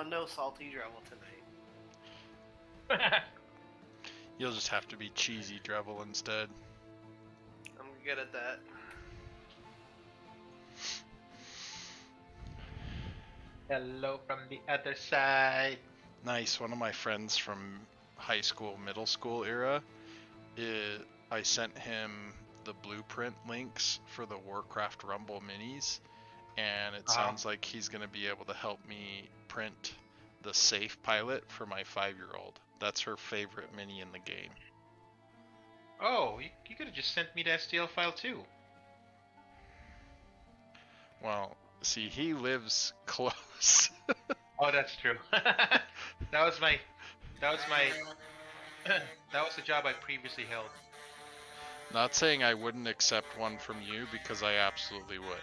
Aw, no salty Drevil tonight. You'll just have to be cheesy Drevil instead. I'm good at that. Hello from the other side. Nice. One of my friends from high school, middle school era, it, I sent him the blueprint links for the Warcraft Rumble minis, and it Uh-huh. sounds like he's going to be able to help me print the safe pilot for my five year old. That's her favorite mini in the game. Oh, you, you could have just sent me the STL file too. Well, see, he lives close. Oh, that's true. that was my, that was my, that was the job I previously held. Not saying I wouldn't accept one from you because I absolutely would.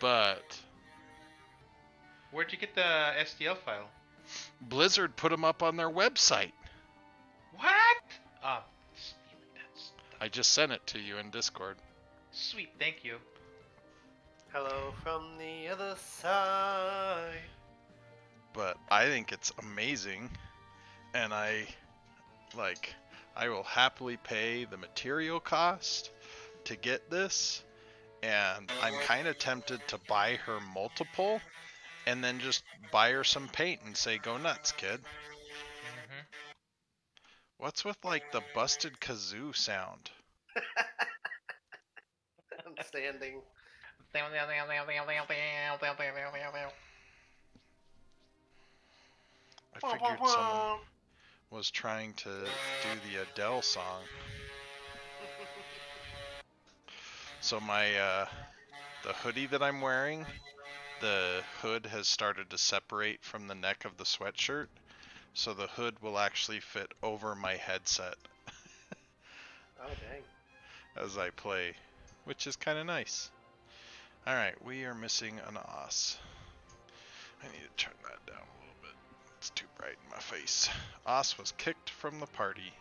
But Where'd you get the STL file? Blizzard put them up on their website. What? Stealing that stuff. I just sent it to you in Discord. Sweet, thank you. Hello from the other side. But I think it's amazing. And I like I will happily pay the material cost to get this. And I'm kind of tempted to buy her multiple and then just buy her some paint and say go nuts, kid. hmm What's with like the busted kazoo sound? I'm standing. I figured someone was trying to do the Adele song. So my uh, the hoodie that I'm wearing, the hood has started to separate from the neck of the sweatshirt, so the hood will actually fit over my headset Oh dang. as I play, which is kind of nice. All right, we are missing an os. I need to turn that down a little bit. It's too bright in my face. Os was kicked from the party.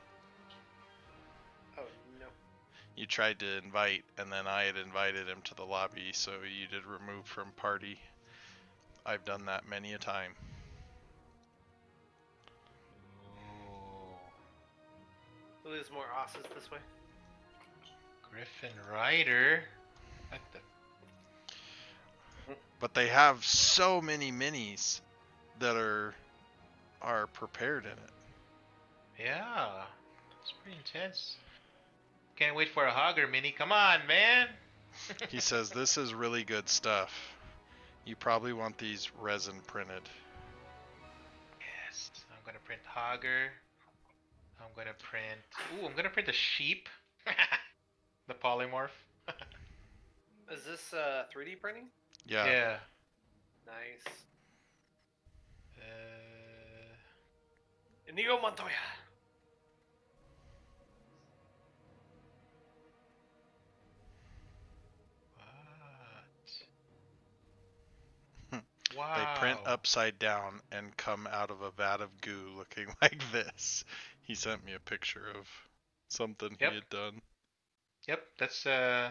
No. You tried to invite, and then I had invited him to the lobby, so you did remove from party. I've done that many a time. Who is more osses this way? Griffin Rider. What the? But they have so many minis that are are prepared in it. Yeah, it's pretty intense. Can't wait for a Hogger mini. Come on, man. He says this is really good stuff. You probably want these resin printed. Yes, I'm gonna print Hogger. I'm gonna print. Ooh, I'm gonna print a sheep. the polymorph. Is this uh 3D printing? Yeah. yeah. Nice. Uh, Inigo Montoya. What? They print upside down and come out of a vat of goo looking like this. He sent me a picture of something Yep. he had done. Yep, that's uh.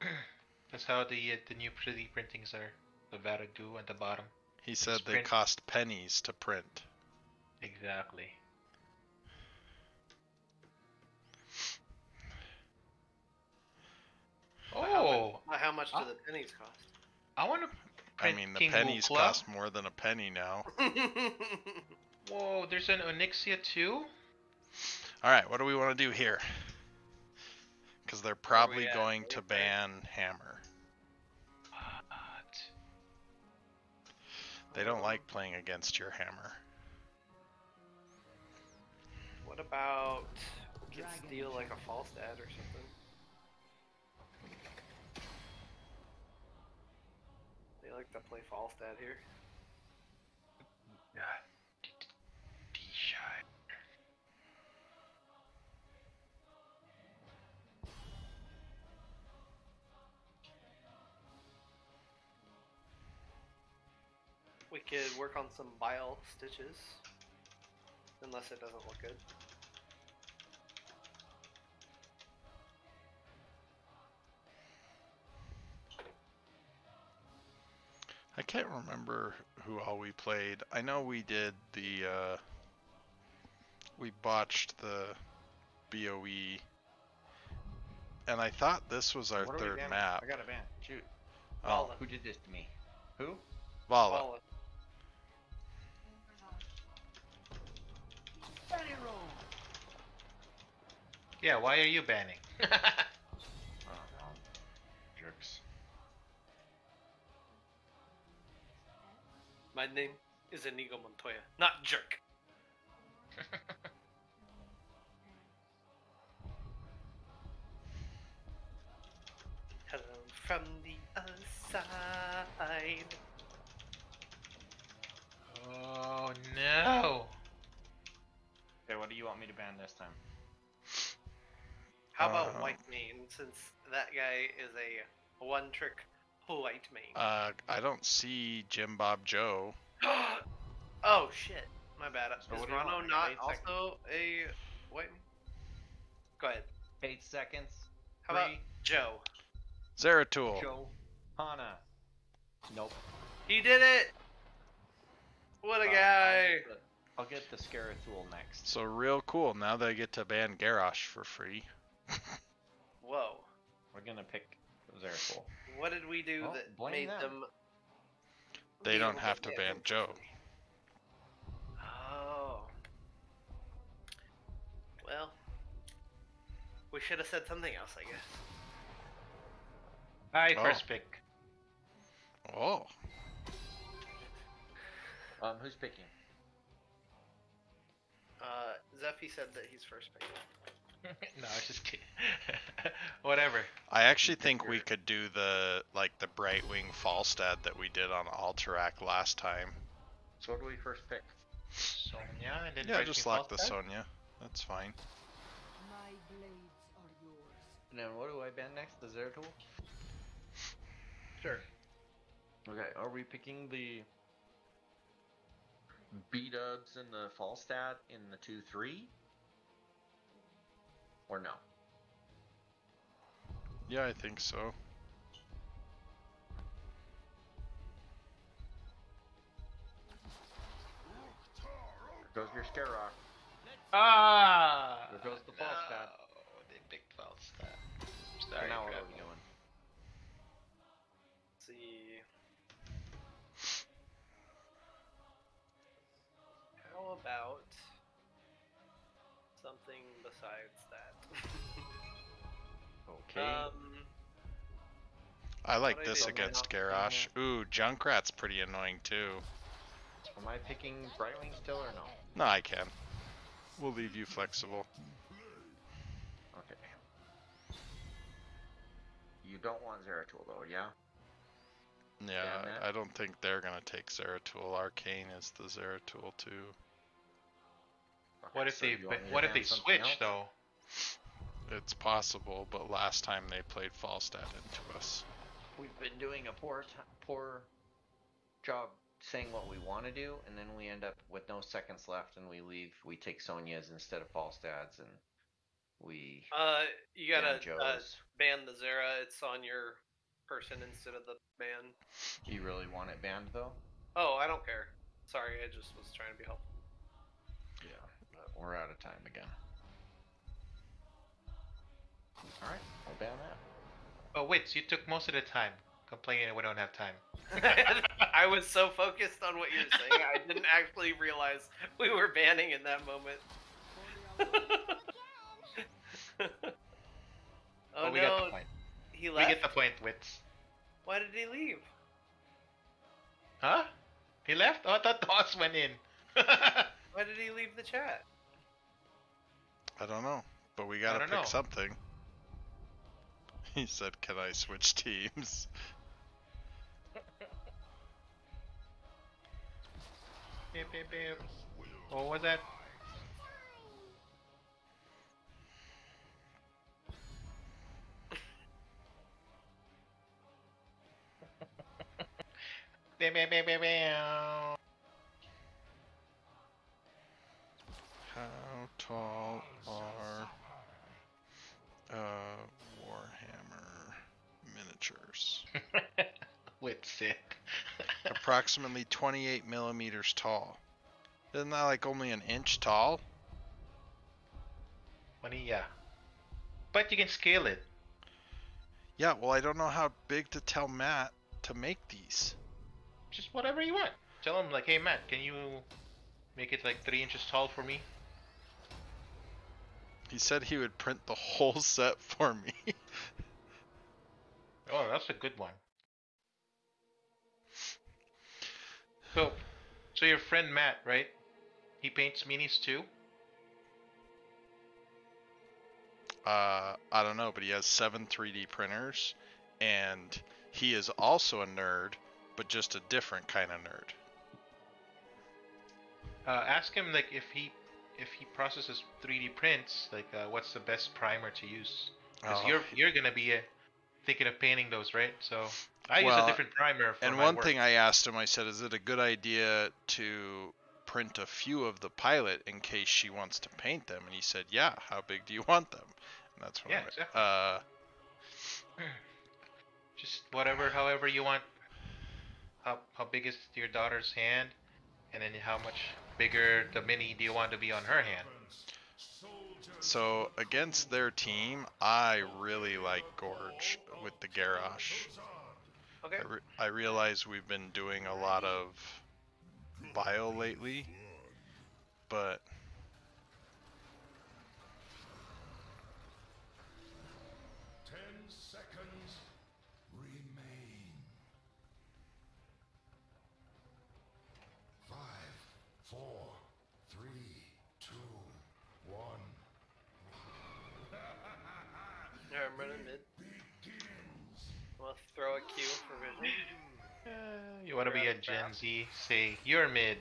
that's how the uh, the new 3D printings are. The vat of goo at the bottom. He said they print- cost pennies to print. Exactly. Oh, Uh, How much do the pennies cost? I want to I mean, the King pennies Wukla. cost more than a penny now. Whoa, there's an Onyxia too. All right, what do we want to do here? Because they're probably oh, at? going to do you think? ban Hammer. What? They don't oh. like playing against your Hammer. What about get steal like a Falstad or something? They like to play Falstad here. D-Shine. We could work on some bile stitches. Unless it doesn't look good. Can't remember who all we played. I know we did the uh we botched the BOE and I thought this was our What third map. I got a ban. Shoot. Oh, Vala. Who did this to me? Who? Vala. Vala. Yeah, why are you banning? My name is Inigo Montoya, not Jerk. Hello from the other side. oh no! Okay, what do you want me to ban this time? How about Uh, White Mane, since that guy is a one trick Whitemane? Uh I don't see Jim Bob Joe. oh shit, my bad. So is what do you want? Rano not eight seconds. also a Whitemane? Go ahead. Eight seconds. How about Joe? Zeratul. Joe. Hana. Nope. He did it! What a Uh, guy! I'll get the, I'll the Scaratool next. So real cool. Now they get to ban Garrosh for free. Whoa. We're gonna pick Zeratul. What did we do Well, that blame made them. them? They don't have to ban him Joe. Oh. Well, we should have said something else, I guess. I Oh. first pick. Oh. Um, who's picking? Uh, Zephy said that he's first pick. no, I was just kidding. Whatever. I actually think we could do the like the Brightwing Falstad that we did on Alterac last time. So what do we first pick? Sonya and then Yeah, Bright just Wing lock the Falstad? Sonya. That's fine. My blades are yours. And then what do I ban next? The Zeratul? Sure. Okay, are we picking the B dubs and the Falstad in the 2 3? Or no? Yeah, I think so. There goes your Scarrock. Ah! There goes the Falstad. No, they picked Falstad. So Sorry, now what are we doing? Let's see. How about something besides that? Okay. um, I like What I this against Sonya Garrosh. Ooh, Junkrat's pretty annoying too. Am I picking Brightwing still or no? No, I can. We'll leave you flexible. Okay. You don't want Zeratul though, yeah? Yeah, that. I don't think they're gonna take Zeratul. Arcane is the Zeratul too. Okay, What if so they you want me to what if they switch else? though? It's possible, but last time they played Falstad into us. We've been doing a poor t- poor job saying what we want to do, and then we end up with no seconds left, and we leave. We take Sonya's instead of Falstad's, and we uh, you gotta uh, ban the Zera. It's on your person instead of the ban. Do You really want it banned though? Oh, I don't care. Sorry, I just was trying to be helpful. Yeah. But we're out of time again. All right, I'll ban that. Oh wait, so you took most of the time complaining we don't have time. I was so focused on what you were saying, I didn't actually realize we were banning in that moment. oh we no, got the point. he We left. get the point, Wits. Why did he leave? Huh? He left? Oh, I thought Toss went in. Why did he leave the chat? I don't know, but we gotta pick know. something. He said, "Can I switch teams?" beep, beep, beep. What was that? How tall are uh, Wits it. approximately 28 millimeters tall. Isn't that like only an inch tall? Money, yeah. But you can scale it. Yeah, well, I don't know how big to tell Matt to make these. Just whatever you want. Tell him like, hey Matt, can you make it like three inches tall for me? He said he would print the whole set for me. Oh, that's a good one. So, so your friend Matt, right? He paints minis too. uh, I don't know, but he has seven 3D printers, and he is also a nerd, but just a different kind of nerd. Uh, ask him like if he if he processes 3D prints, like uh, what's the best primer to use? Because Oh, you're you're gonna be uh, thinking of painting those, right? So I use a different primer for And my one work. thing I asked him, I said, is it a good idea to print a few of the pilot in case she wants to paint them? And he said, yeah. How big do you want them? And that's when Yeah, I, exactly. uh, Just whatever, however you want. How how big is your daughter's hand, and then how much bigger the mini do you want to be on her hand? So against their team, I really like Gorge with the Garrosh. Okay. I, re- I realize we've been doing a lot of bio lately, but throw a Q for vision. Uh, you want to be a Grab Gen fast. Z? Say you're mid.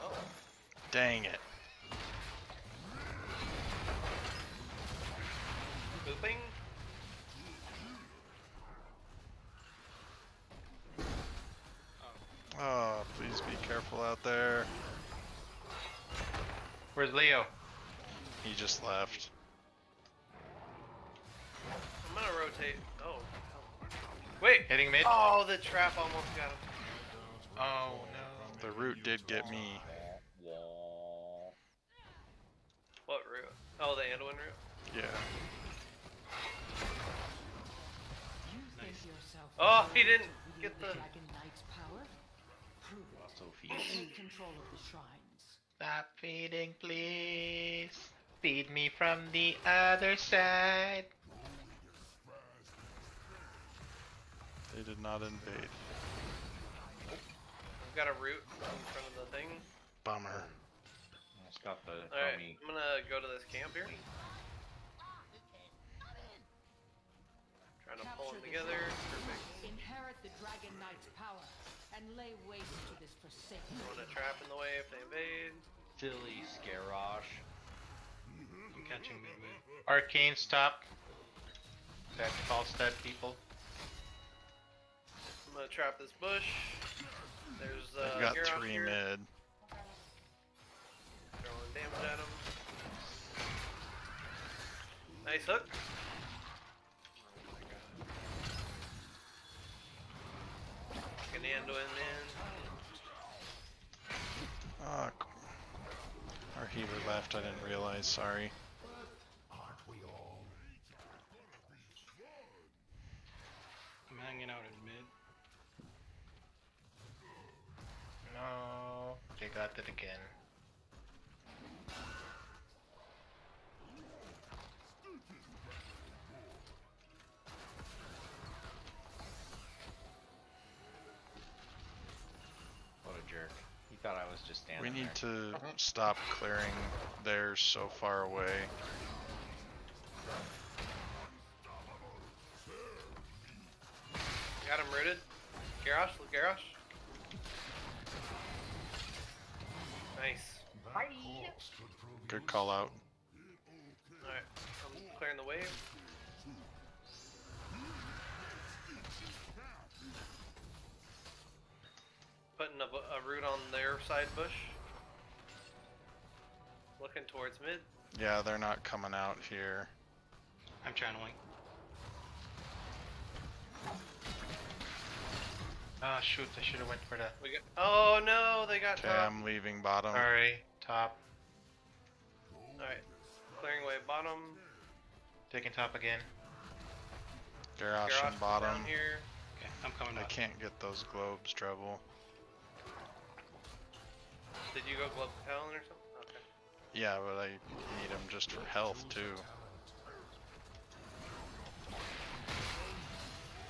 Oh, dang it. booping. Oh, please be careful out there. Where's Leo? He just left. I'm gonna rotate. Oh. hell. Wait. Hitting mid? Oh, the trap almost got him. Oh no. The root did get me. What route? Oh, the Anduin root? Yeah. You Oh, he didn't get wield the- Dragon Knight's power? Prove it. Sophie. Control of the shrines. Stop feeding, please. Feed me from the other side. They did not invade. I've got a root in front of the thing. Bummer. It's got the Alright. I'm gonna go to this camp here. Trying to pull them together. Perfect. Inherit the Dragon Knight's power and lay waste to this forsaken Throwing a trap in the way if they invade. Silly Scarosh. I'm catching mid mid. Arcane stop. That false dead people. I'm gonna trap this bush. There's uh, They've got Garrosh three here. mid. Throwing damage at him. Nice hook. Fucking Anduin, man. Ah, c- our healer left. I didn't realize. Sorry. Aren't we all? I'm hanging out in mid. No, they got it again. Thought I was just We need there. to stop clearing theirs so far away. Got him rooted. Garrosh, look Garrosh. Nice. That corpse could prove Good call out. Alright, I'm clearing the wave. Putting a, a root on their side bush. Looking towards mid. Yeah, they're not coming out here. I'm channeling. Ah, shoot, I should have went for the. We got. Oh no, they got Okay, top. I'm leaving bottom. Sorry, top. Alright. Clearing away bottom. Taking top again. Garrosh Garrosh and bottom. down here. Okay, I'm coming I up. can't get those globes, Treble. Did you go glove Helen or something? Okay. Yeah, but I need them just for health too.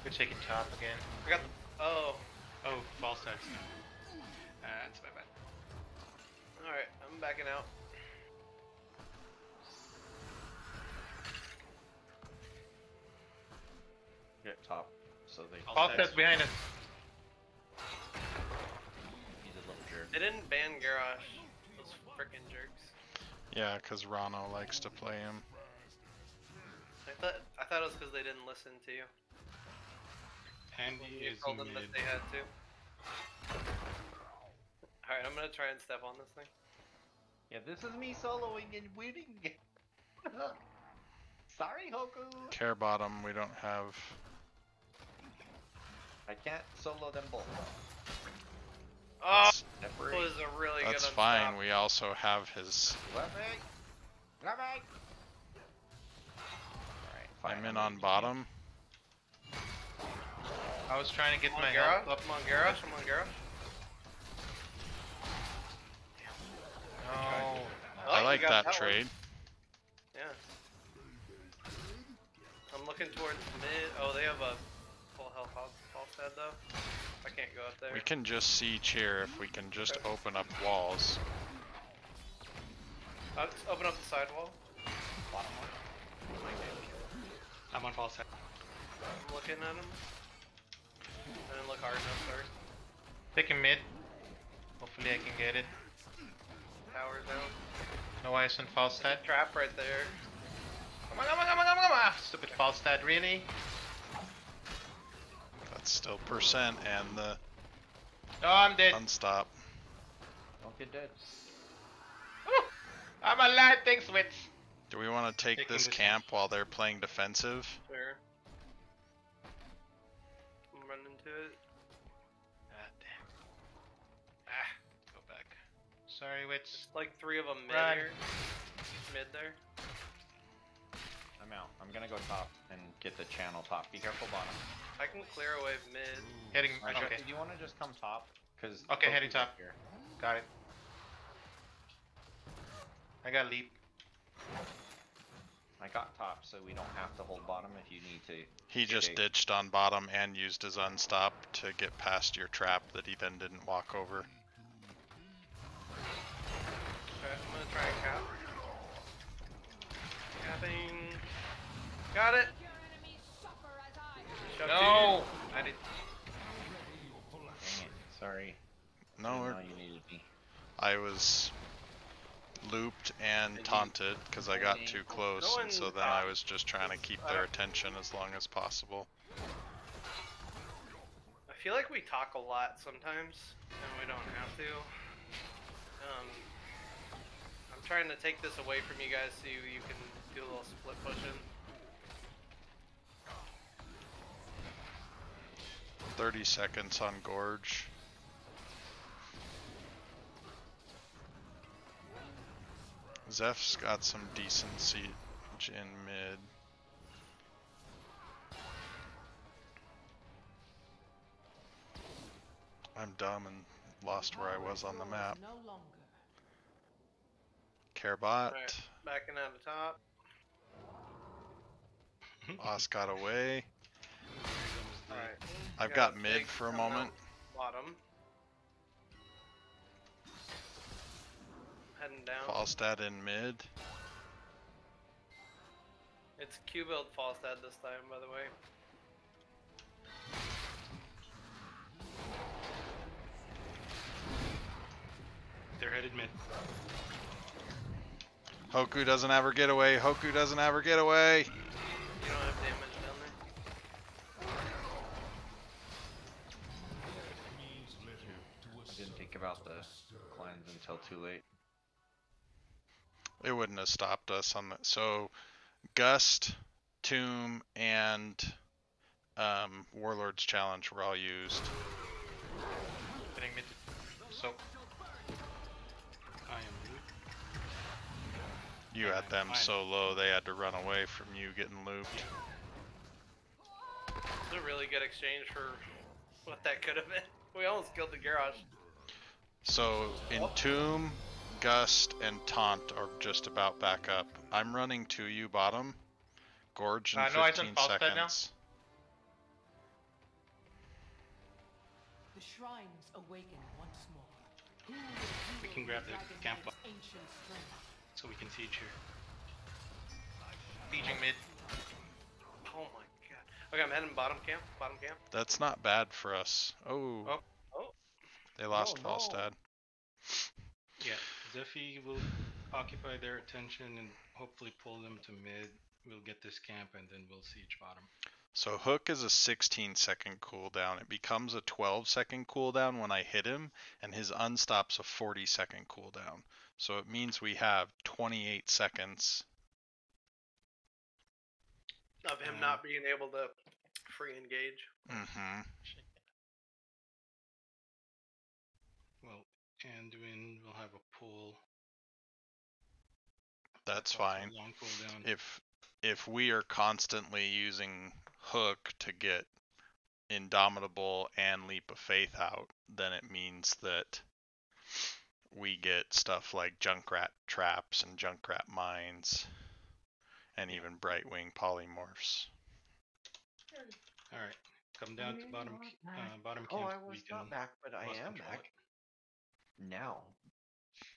We're taking top again. I got the. Oh. Oh, Falstad's. Uh, that's my bad. Alright, I'm backing out. Get top. So they. I'll All text. behind us. They didn't ban Garrosh. Those frickin' jerks. Yeah, 'cause Rano likes to play him. I thought I thought it was because they didn't listen to you. Andy You is told them mid. that they had to. Alright, I'm gonna try and step on this thing. Yeah, this is me soloing and winning. Sorry, Hoku. Care bottom, we don't have. I can't solo them both. Oh, That's, Separate. was a really that's good fine. unstop. We also have his. Left me. Left me. Alright, I'm in on bottom. I was trying to get Come my on, health Garrosh. up. Come on, Garrosh. Come on, Garrosh. No. Oh, I like got that one. trade. Yeah. I'm looking towards mid. Oh, they have a full health Falstad though. I can't go up there. We can just siege here if we can just open up walls. Uh, open up the side wall. Bottom one. I'm on Falstad's. I'm looking at him. I didn't look hard enough first. Taking mid. Hopefully I can get it. Tower's down. No ice on Falstad. Trap right there. Come on, come on, come on, come on, come on! Stupid Falstad, really? That's still percent and the Oh, I'm dead. unstop. Don't get dead. Woo! I'm alive, thanks, Wits. Do we want to take Taking this this camp while they're playing defensive? Sure. I'm running into it. Ah, damn. Ah, go back. Sorry, Wits. There's like three of them mid Run. here. Mid there. I'm out. I'm gonna go top and get the channel top. Be careful bottom. I can clear away mid. Heading. Alright, Okay, Do you want to just come top? Cause Okay, heading top. Here. got it. I got leap. I got top, so we don't have to hold bottom if you need to. He just Okay. ditched on bottom and used his unstop to get past your trap that he then didn't walk over. Okay, I'm gonna try and cap. Capping. Got it. Your enemies suffer I No! I did. Dang it. Sorry. No, Didn't we're- know you needed me. I was looped and taunted because I got too close, and so then I was just trying to keep their attention as long as possible. I feel like we talk a lot sometimes, and we don't have to. Um, I'm trying to take this away from you guys so you, you can do a little split pushing. 30 seconds on Gorge. Zeph's got some decent siege in mid. I'm dumb and lost where I was on the map. No longer. Carebot, Alright, backing out of top. Os got away. Alright. I've Got got mid for a moment. Bottom. Heading down. Falstad in mid. It's Q build Falstad this time, by the way. They're headed mid. Hoku doesn't have her get away. Hoku doesn't have her get away. You don't have damage down there. I didn't about the cleanse until too late. It wouldn't have stopped us on the so Gust, Tomb, and um, Warlord's Challenge were all used. Getting mid. So I am loot. You had them fine. so low they had to run away from you getting looped. It's a really good exchange for what that could have been. We almost killed the Garrosh. So in Tomb, Gust, and Taunt are just about back up. I'm running to you bottom. Gorge in Uh, no eyes on 15 Falstad now? seconds. The shrines awaken once more. Who We can grab the Dragon camp Knight's ancient strength? So we can siege here. sieging mid. Oh my god. Okay, I'm heading bottom camp. Bottom camp. That's not bad for us. Oh, oh. They lost no. Falstad. Yeah, Zephy will occupy their attention and hopefully pull them to mid. We'll get this camp and then we'll siege bottom. So Hook is a 16 second cooldown. It becomes a 12 second cooldown when I hit him, and his unstop's a 40 second cooldown. So it means we have 28 seconds. Of him Um, not being able to free engage. Mm-hmm. Well, Anduin will have a pull. That's fine. Long cooldown. If if we are constantly using Hook to get Indomitable and Leap of Faith out, then it means that we get stuff like Junkrat traps and Junkrat mines, and even Brightwing polymorphs. All right, come down to You bottom, are uh, bottom Oh. I was can not back, but I am back it. Now.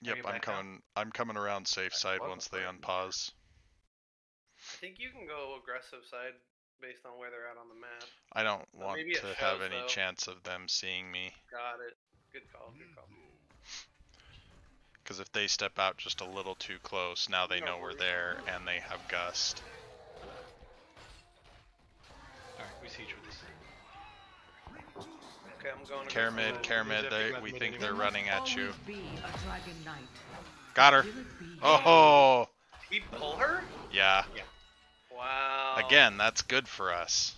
Yep, I'm back now? coming. I'm coming around safe I side once they unpause. I think you can go aggressive side based on where they're at on the map. I don't But want maybe it to have any though. chance of them seeing me, Got it. Good call. Good call. because if they step out just a little too close, now they No know we're worries. there and they have gust. Okay, I'm going. Caramid, aggressive. Caramid, Zephyr they, we think they're running at you. always Be a Dragon Knight. Got her. Will it be Oh, He pull her? yeah. Yeah. Wow. Again, that's good for us.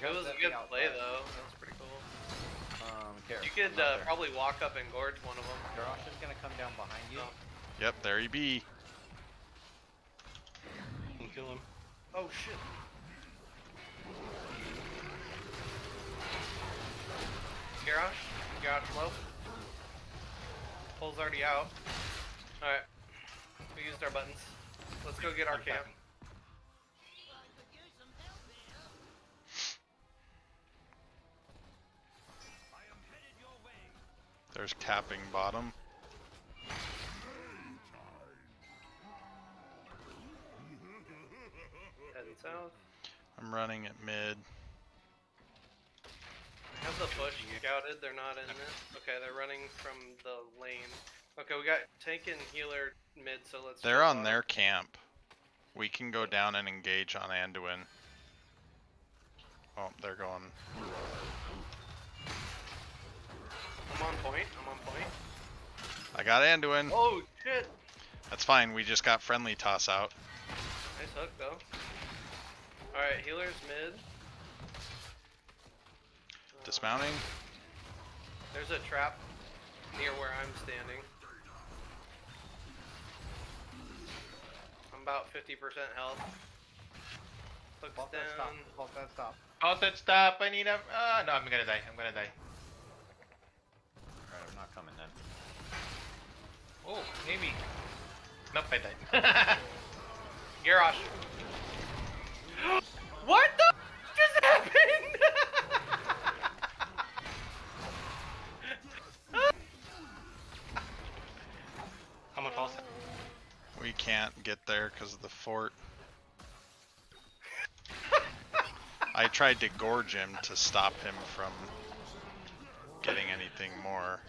That was a good play though. That was pretty cool. Um, Garrett, You could uh, probably walk up and gorge one of them. Garrosh is gonna come down behind you. Oh. Yep, there you be. And kill him. Oh shit. Garrosh? Garrosh low. Pull's already out. Alright. We used our buttons. Let's go get our camp. There's capping bottom. Heading south. I'm running at mid. Have the bush scouted, they're not in it. Okay, they're running from the lane. Okay, we got tank and healer mid, so let's They're on their camp. We can go down and engage on Anduin. Oh, they're going. I'm on point, I'm on point. I got Anduin. Oh shit! That's fine. We just got friendly toss out. Nice hook though. Alright, healer's mid. Uh, Dismounting. There's a trap near where I'm standing. I'm about 50% health. Hooks Vault that stop. down. Vault that stop. Oh, that stop! I need a. Ah, no, I'm gonna die. I'm gonna die. Alright, I'm not coming then. Oh, maybe. Nope, I died. Garrosh. what the f- just can't get there because of the fort. I tried to gorge him to stop him from getting anything more.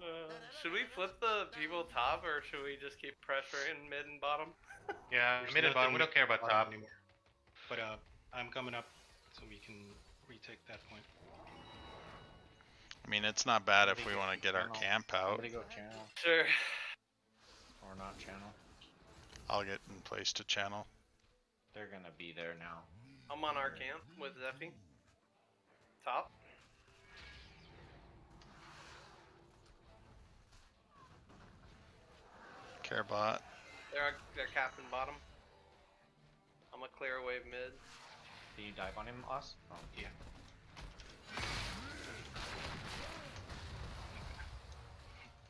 Uh, should we flip the people top or should we just keep pressuring mid and bottom? yeah, There's mid and bottom. We don't care about top. anymore. But uh, I'm coming up so we can retake that point. I mean, it's not bad if we want to get our camp out. Somebody go channel Sure. or or not channel? I'll get in place to channel. They're gonna be there now. I'm on our camp with Zephy. Top. Carebot. They're they're capping bottom. I'm a clear wave mid. Did you dive on him, Oz? Oh. Yeah.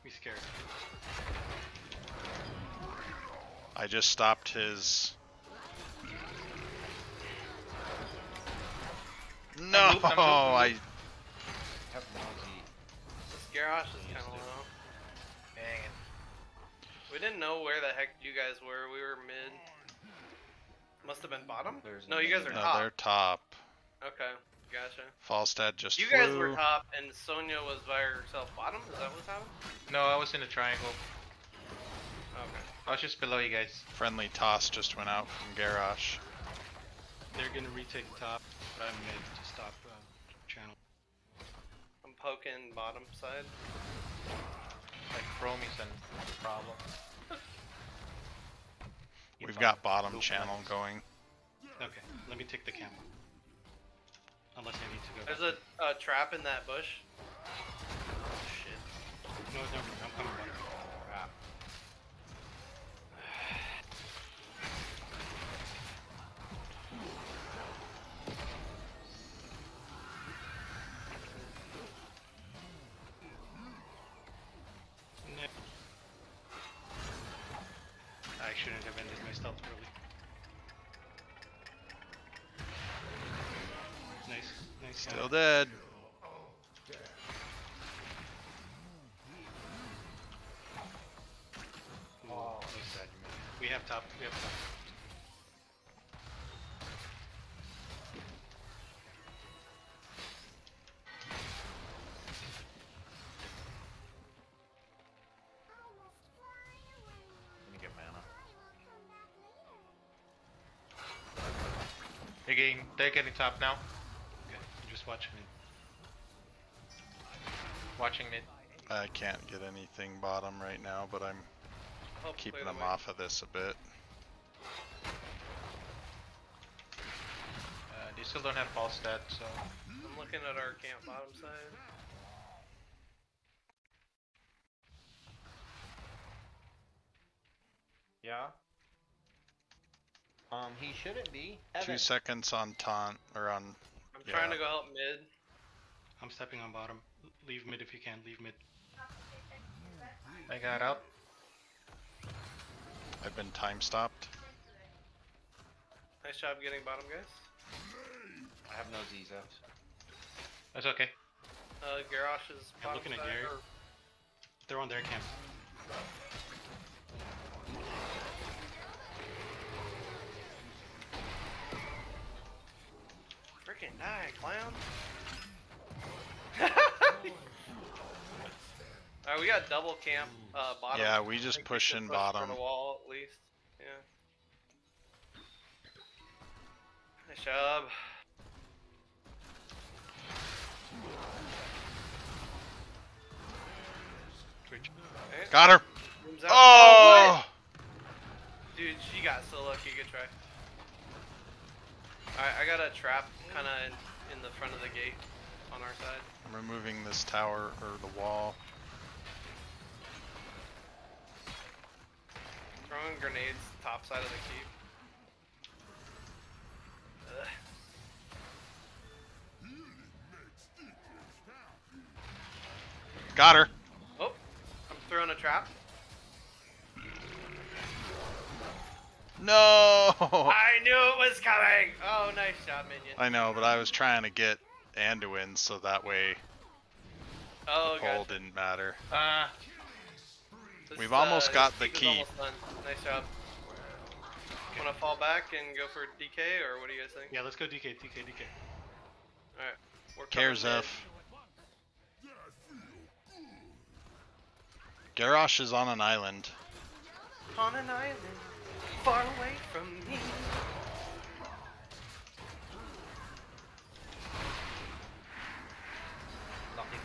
Be scared. I just stopped his. No, moved, I'm I I have no Z. This Garrosh is kind of low. Dang it. We didn't know where the heck you guys were. We were mid. Must have been bottom. There's no, you guys are no, top. they're top. Okay, gotcha. Falstad just You flew. guys were top, and Sonya was by herself bottom. Is that what's happening? No, I was in a triangle. Okay. I was just below you guys. Friendly toss just went out from Garrosh. They're gonna retake top, but I'm mid to stop uh, channel. I'm poking bottom side. Like Chromie's in problem. We've got bottom loop channel lines. going. Okay, let me take the camp. Unless I need to go. There's back a, a trap in that bush. Oh shit. in. No, never. I'm coming back. Crap. No. I shouldn't have ended my stealth early. Nice, nice. Still dead. Ooh, nice. We have top. We have top. Let me get mana. They're getting, they're getting top now. Okay, just watch me. Watching mid. I can't get anything bottom right now, but I'm Help keeping clear the them off of this a bit. Uh, they still don't have Falstad, so I'm looking at our camp bottom side. Yeah. Um, he shouldn't be. Two seconds on taunt or on. I'm trying to go out mid. I'm stepping on bottom. Leave mid if you can. Leave mid. I got out. I've been time stopped. Nice job getting bottom, guys. I have no Z's left. That's okay. Uh, Garrosh is I'm bottom looking at side, Gary. or- They're on their camp. Freaking die, clown! Alright, we got double camp, uh, bottom. Yeah, we just think push in bottom. the wall at least. Yeah. Nice job. Got her. rooms. Oh! Dude, she got so lucky. Good try. Alright, I got a trap kind of in, in the front of the gate on our side. I'm removing this tower or the wall. Throwing grenades top side of the keep. Ugh. Got her. Oh, I'm throwing a trap. No. I knew it was coming. Oh, nice shot, minion. I know, but I was trying to get Anduin so that way oh, pull gotcha. didn't matter. Uh, This, We've almost uh, got the key. Nice job. Want to fall back and go for DK, or what do you guys think? Yeah, let's go DK, DK, DK. Alright. Cares coming F. Garrosh is on an island. On an island, far away from me. Nothing.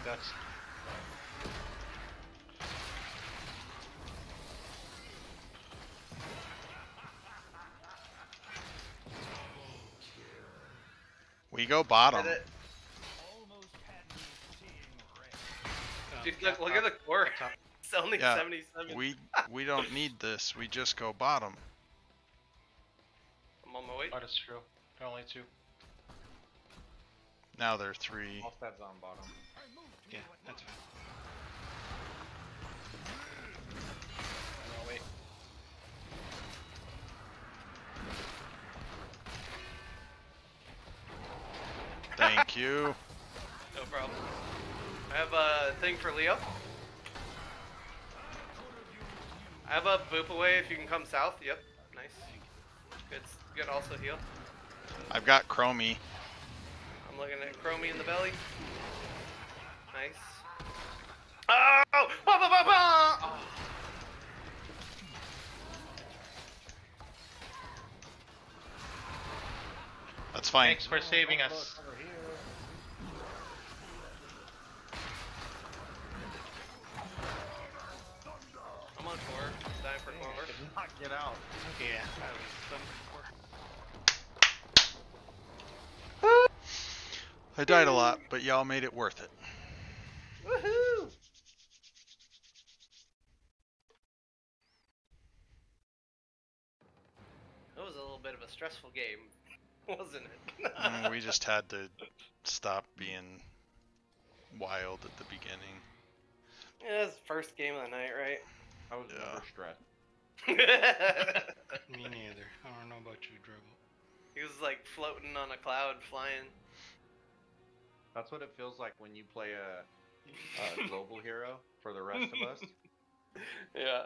We go bottom. Dude, look, look at the core. It's only yeah, 77. we we don't need this. We just go bottom. I'm on my way. Oh, that's true. There are only two. Now they're three. Falstad's on bottom. yeah, that's fine. No, wait. Thank you. No problem. I have a thing for Leo. I have a boop away if you can come south. Yep. Nice. Good. Good. Also heal. I've got Chromie. I'm looking at Chromie in the belly. Nice. Oh! Ba, ba, ba, ba! oh! That's fine. Thanks for saving us. I'm on core. Dying for core. Not get out. Yeah. I died a lot, but y'all made it worth it. Woohoo! That was a little bit of a stressful game, wasn't it? Mm, we just had to stop being wild at the beginning. Yeah, it's the first game of the night, right? I was Yeah. never stressed. Me neither. I don't know about you, Dribble. he was like floating on a cloud, flying. That's what it feels like when you play a, a global hero for the rest of us. Yeah.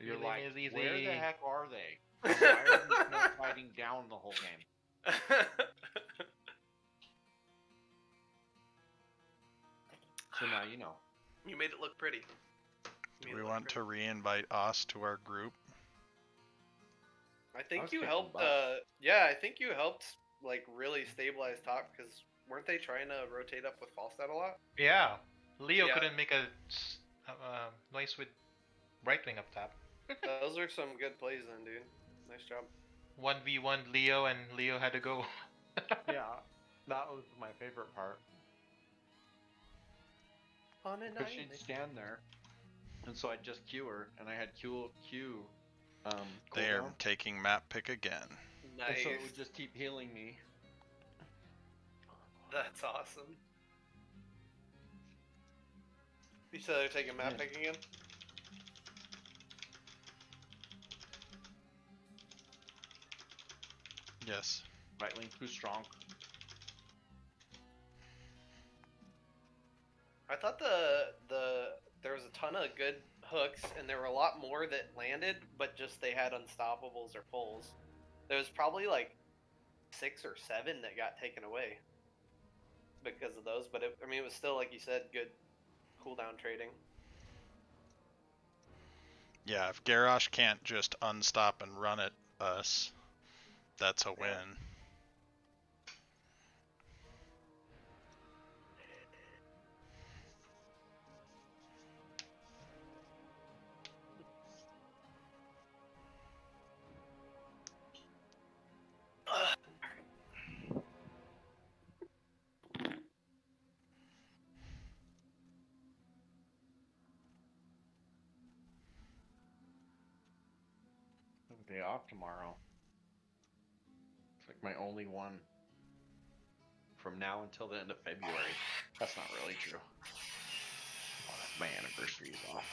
You're Healing like, is easy. where the heck are they? Why are these not fighting down the whole game? So now you know. you made it look pretty. Do we it look want to pretty. re-invite Oz to our group? I think was you helped. Uh, yeah, I think you helped like really stabilize top because weren't they trying to rotate up with Falstad a lot? Yeah. Leo Yeah. couldn't make a uh, uh, noise with right wing up top. Those are some good plays then, dude. Nice job. 1v1 Leo and Leo had to go. Yeah, that was my favorite part. On an Because she'd stand there, and so I'd just cue her, and I had Q Q. Um, They're cooldown, taking map pick again. and Nice. so it would just keep healing me. That's awesome. You said they're taking map Yeah. pick again? Yes. Right link too strong. I thought the the there was a ton of good hooks and there were a lot more that landed, but just they had unstoppables or pulls. There was probably like six or seven that got taken away because of those, but it, I mean it was still like you said, good cooldown trading. Yeah, if Garrosh can't just unstop and run at us, that's a win. Day off tomorrow. It's like my only one. From now until the end of February. That's not really true. Oh, my anniversary is off.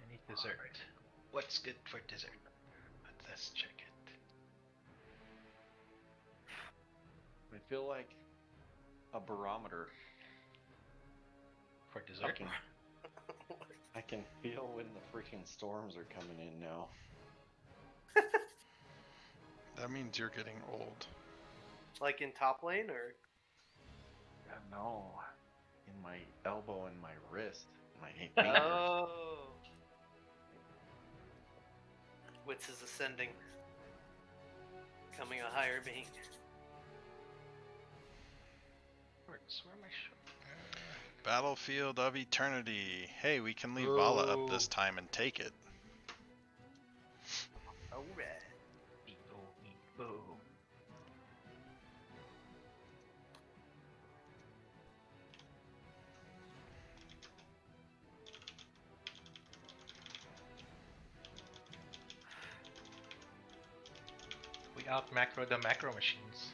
I need dessert. What's good for dessert? Let's check I feel like a barometer. For I can, I can feel when the freaking storms are coming in now. That means you're getting old. Like in top lane or I know. In my elbow and my wrist. My fingers. Oh Wits is ascending. Becoming a higher being. Shorts? Where are my shorts? Battlefield of Eternity. Hey, we can leave Valla up this time and take it. Alright. We out macro the macro machines.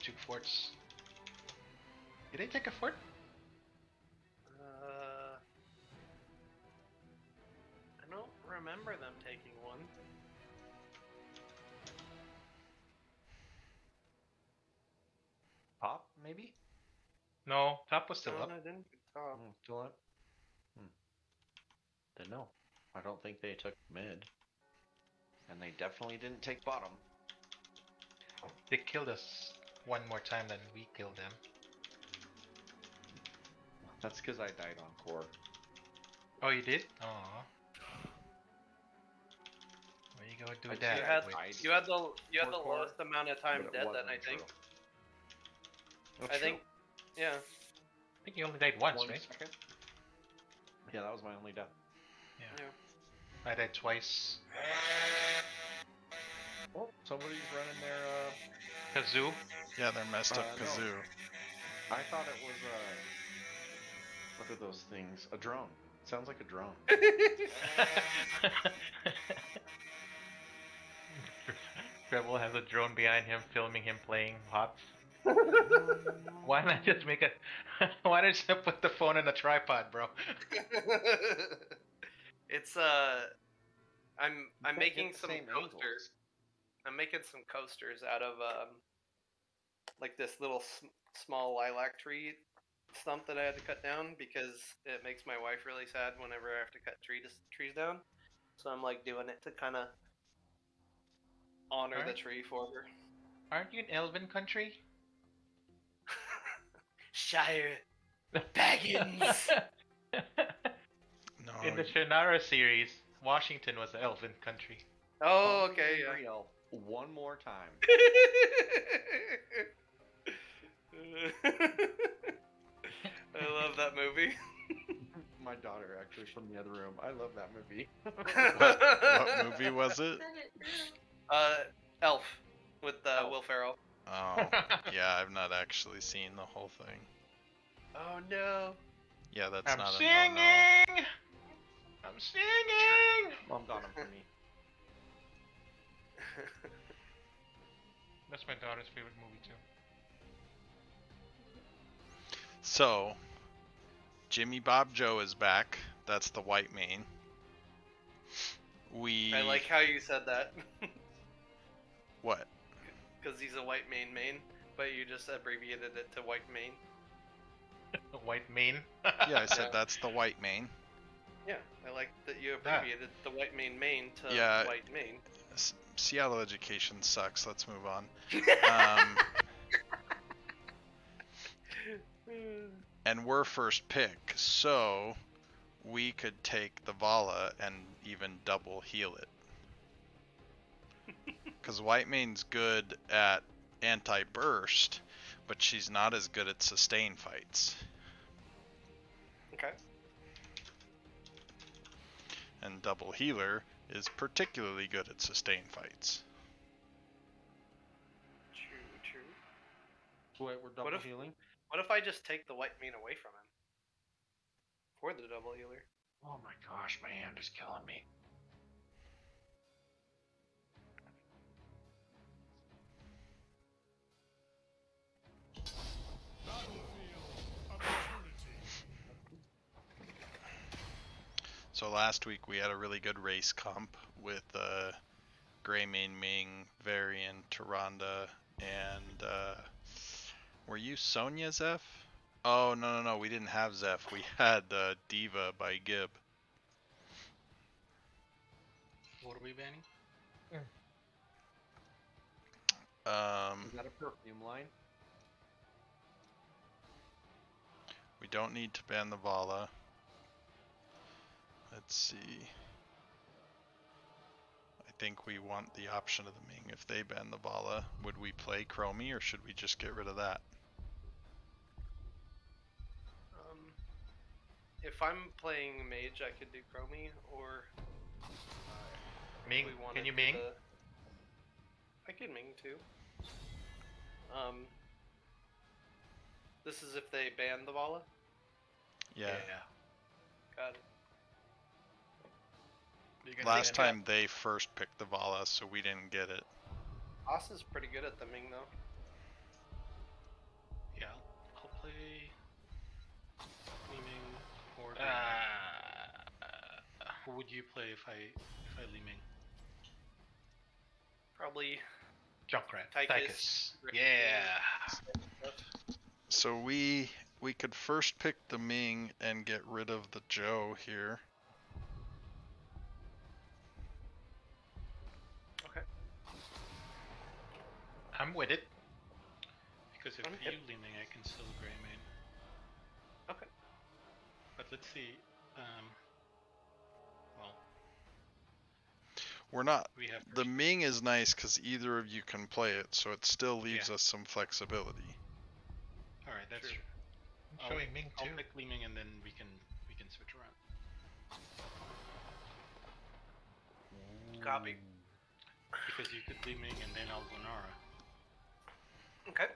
Two forts. Did they take a fort? Uh, I don't remember them taking one. Pop, maybe? No, top was still no, up. I didn't. Oh. Hmm, still up? Hmm. Didn't know. I don't think they took mid. And they definitely didn't take bottom. They killed us one more time than we killed them. That's because I died on core. Oh, you did? Aw. Where you go do I that? You had with- you had the you had the Hardcore, lowest amount of time dead wasn't then I think. true. Oh, I think yeah. I think you only died once, One right? second. Yeah, that was my only death. Yeah. I died twice. Oh, somebody's running their. Uh, Kazoo. Yeah, they're messed up Uh, no. kazoo. I thought it was. Uh, what are those things? A drone. Sounds like a drone. Rebel has a drone behind him filming him playing hops. Why not just make a? Why not just put the phone in a tripod, bro? it's uh I'm I'm making some same angles. coasters. I'm making some coasters out of um like this little s- small lilac tree stump that I had to cut down because it makes my wife really sad whenever I have to cut trees trees down. So I'm like doing it to kind of honor the tree for her. Aren't you in Elven country? Shire the Baggins. No, in the Shannara series, Washington was an Elven country. oh, okay. Yeah. Real. One more time. I love that movie. My daughter actually from the other room. I love that movie. what, what movie was it? Uh, Elf with uh, Elf. Will Ferrell. Oh, yeah, I've not actually seen the whole thing. Oh no. Yeah, that's I'm not singing. a no-no. I'm singing. Mom got him for me. That's my daughter's favorite movie too. So, Jimmy Bob Joe is back. That's the Whitemane. We. I like how you said that What? because he's a Whitemane main, but you just abbreviated it to Whitemane. Whitemane. Yeah, I said Yeah. that's the Whitemane. Yeah, I like that you Ah. abbreviated the Whitemane main to Yeah. Whitemane. Seattle education sucks. Let's move on. Um, and we're first pick, so we could take the Valla and even double heal it. Because Whitemane's good at anti burst, but she's not as good at sustain fights. okay. And double healer is particularly good at sustain fights. True, true. Wait, we're double if- healing. What if I just take the Whitemane away from him? For the double healer. Oh my gosh, my hand is killing me. So last week we had a really good race comp with uh, Greymane Ming, Varian, Tyrande, and uh, were you Sonya Zeph? Oh no no no, we didn't have Zeph. We had uh, D.Va by Gib. What are we banning? Um, Is that a perfume line? we don't need to ban the Valla. Let's see. I think we want the option of the Ming. If they ban the Valla, would we play Chromie or should we just get rid of that? Um, if I'm playing mage, I could do Chromie, or Ming, can you Ming? the- I can Ming too. Um, this is if they ban the Valla. Yeah. Got it. You can Last Ming it. time they first picked the Valla, so we didn't get it. Haas is pretty good at the Ming though. Yeah, I'll, I'll play Li-Ming or Li Uh, Who would you play if I if I Li-Ming? Probably Junkrat. Tychus, Tychus. Yeah. So we we could first pick the Ming and get rid of the Joe here. I'm with it. Because if I'm you hip. Li-Ming, I can still Grey main. Okay. But let's see. Um, well, We're not we have the Ming is nice because either of you can play it, so it still leaves Yeah. us some flexibility. All right, that's Sure. true. I'm I'll- showing Ming I'll too. pick Li-Ming and then we can we can switch around. Copy. Because you could Li-Ming and then I'll go Nara. Okay.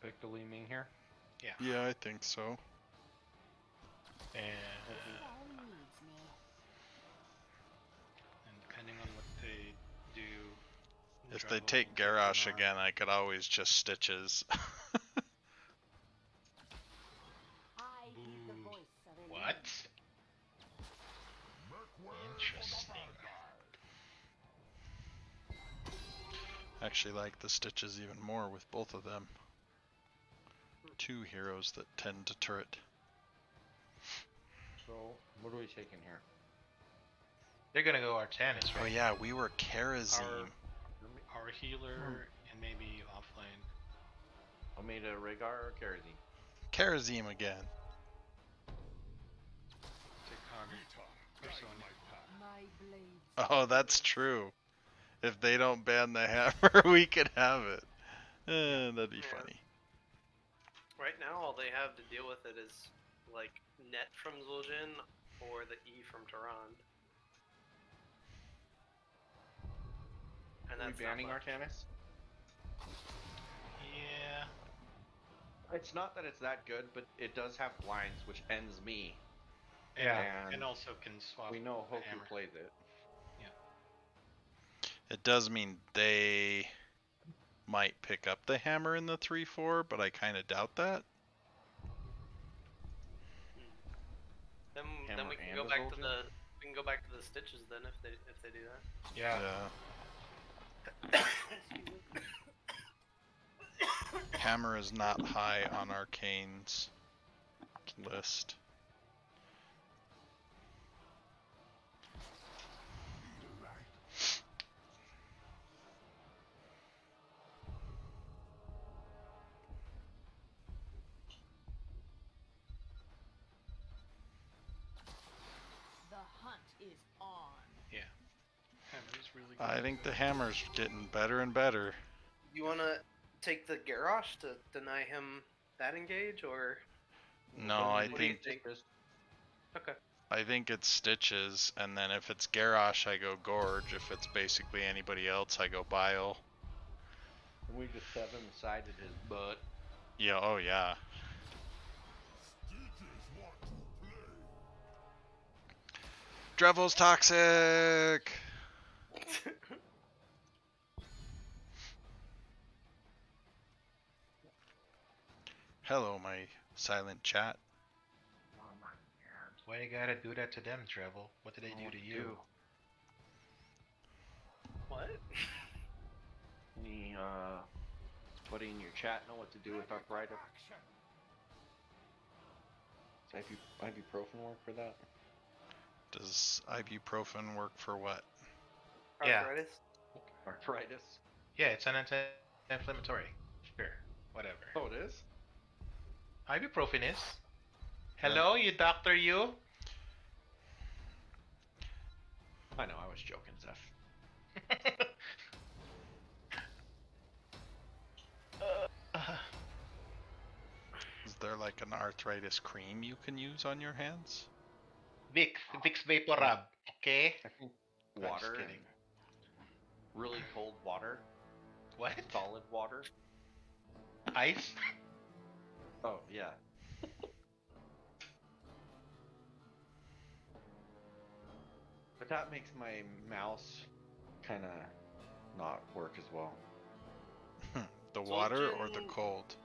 Pick the Li Ming here. Yeah, Yeah, I think so. And All needs me. And depending on what they do. we'll If they take over Garrosh again, I could always just stitches. Actually, like the stitches even more with both of them. Two heroes that tend to turret. So what are we taking here? They're gonna go Artanis, Oh right? yeah, we were Kharazim. Our healer hmm. and maybe offline. Almeida, Rehgar, or Kharazim? Kharazim again. Take Hog or Sonya. My blades. Oh, that's true. If they don't ban the hammer, we could have it. Eh, that'd be Yeah. funny. Right now, all they have to deal with it is like net from Zul'jin or the E from Tehran. And Are we that's not banning much. Artanis? Yeah. It's not that it's that good, but it does have blinds, which ends me. Yeah. And And also can swap. we know the Hoku hammer. plays it. It does mean they might pick up the hammer in the 3 4, but I kind of doubt that. Then, then we can go back to the we can go back to the stitches then if they if they do that. Yeah. Hammer is not high on Arcane's list. I think the hammer's getting better and better. You wanna take the Garrosh to deny him that engage or No, What I think think? okay. I think it's stitches, and then if it's Garrosh, I go Gorge. If it's basically anybody else, I go Bile. Can we just set him aside his butt? Yeah, oh yeah. Drevel's toxic. Hello, my silent chat. Why you gotta do that to them, Treble? What did they do to you? what? Any, uh, buddy in your chat know what to do with arthritis? Does ibu- ibuprofen work for that? Does ibuprofen work for what? Yeah. Arthritis? Arthritis? Yeah, it's an anti-inflammatory. Sure. Whatever. Oh, it is? Ibuprofen is. Hello, you doctor, you? I know, I was joking, Zeph. Is there like an arthritis cream you can use on your hands? Vicks, Vicks VapoRub. Okay. I I'm just water, kidding. Really cold water, What? solid water. Ice? Oh yeah. but that makes my mouse kind of not work as well. The water or the cold?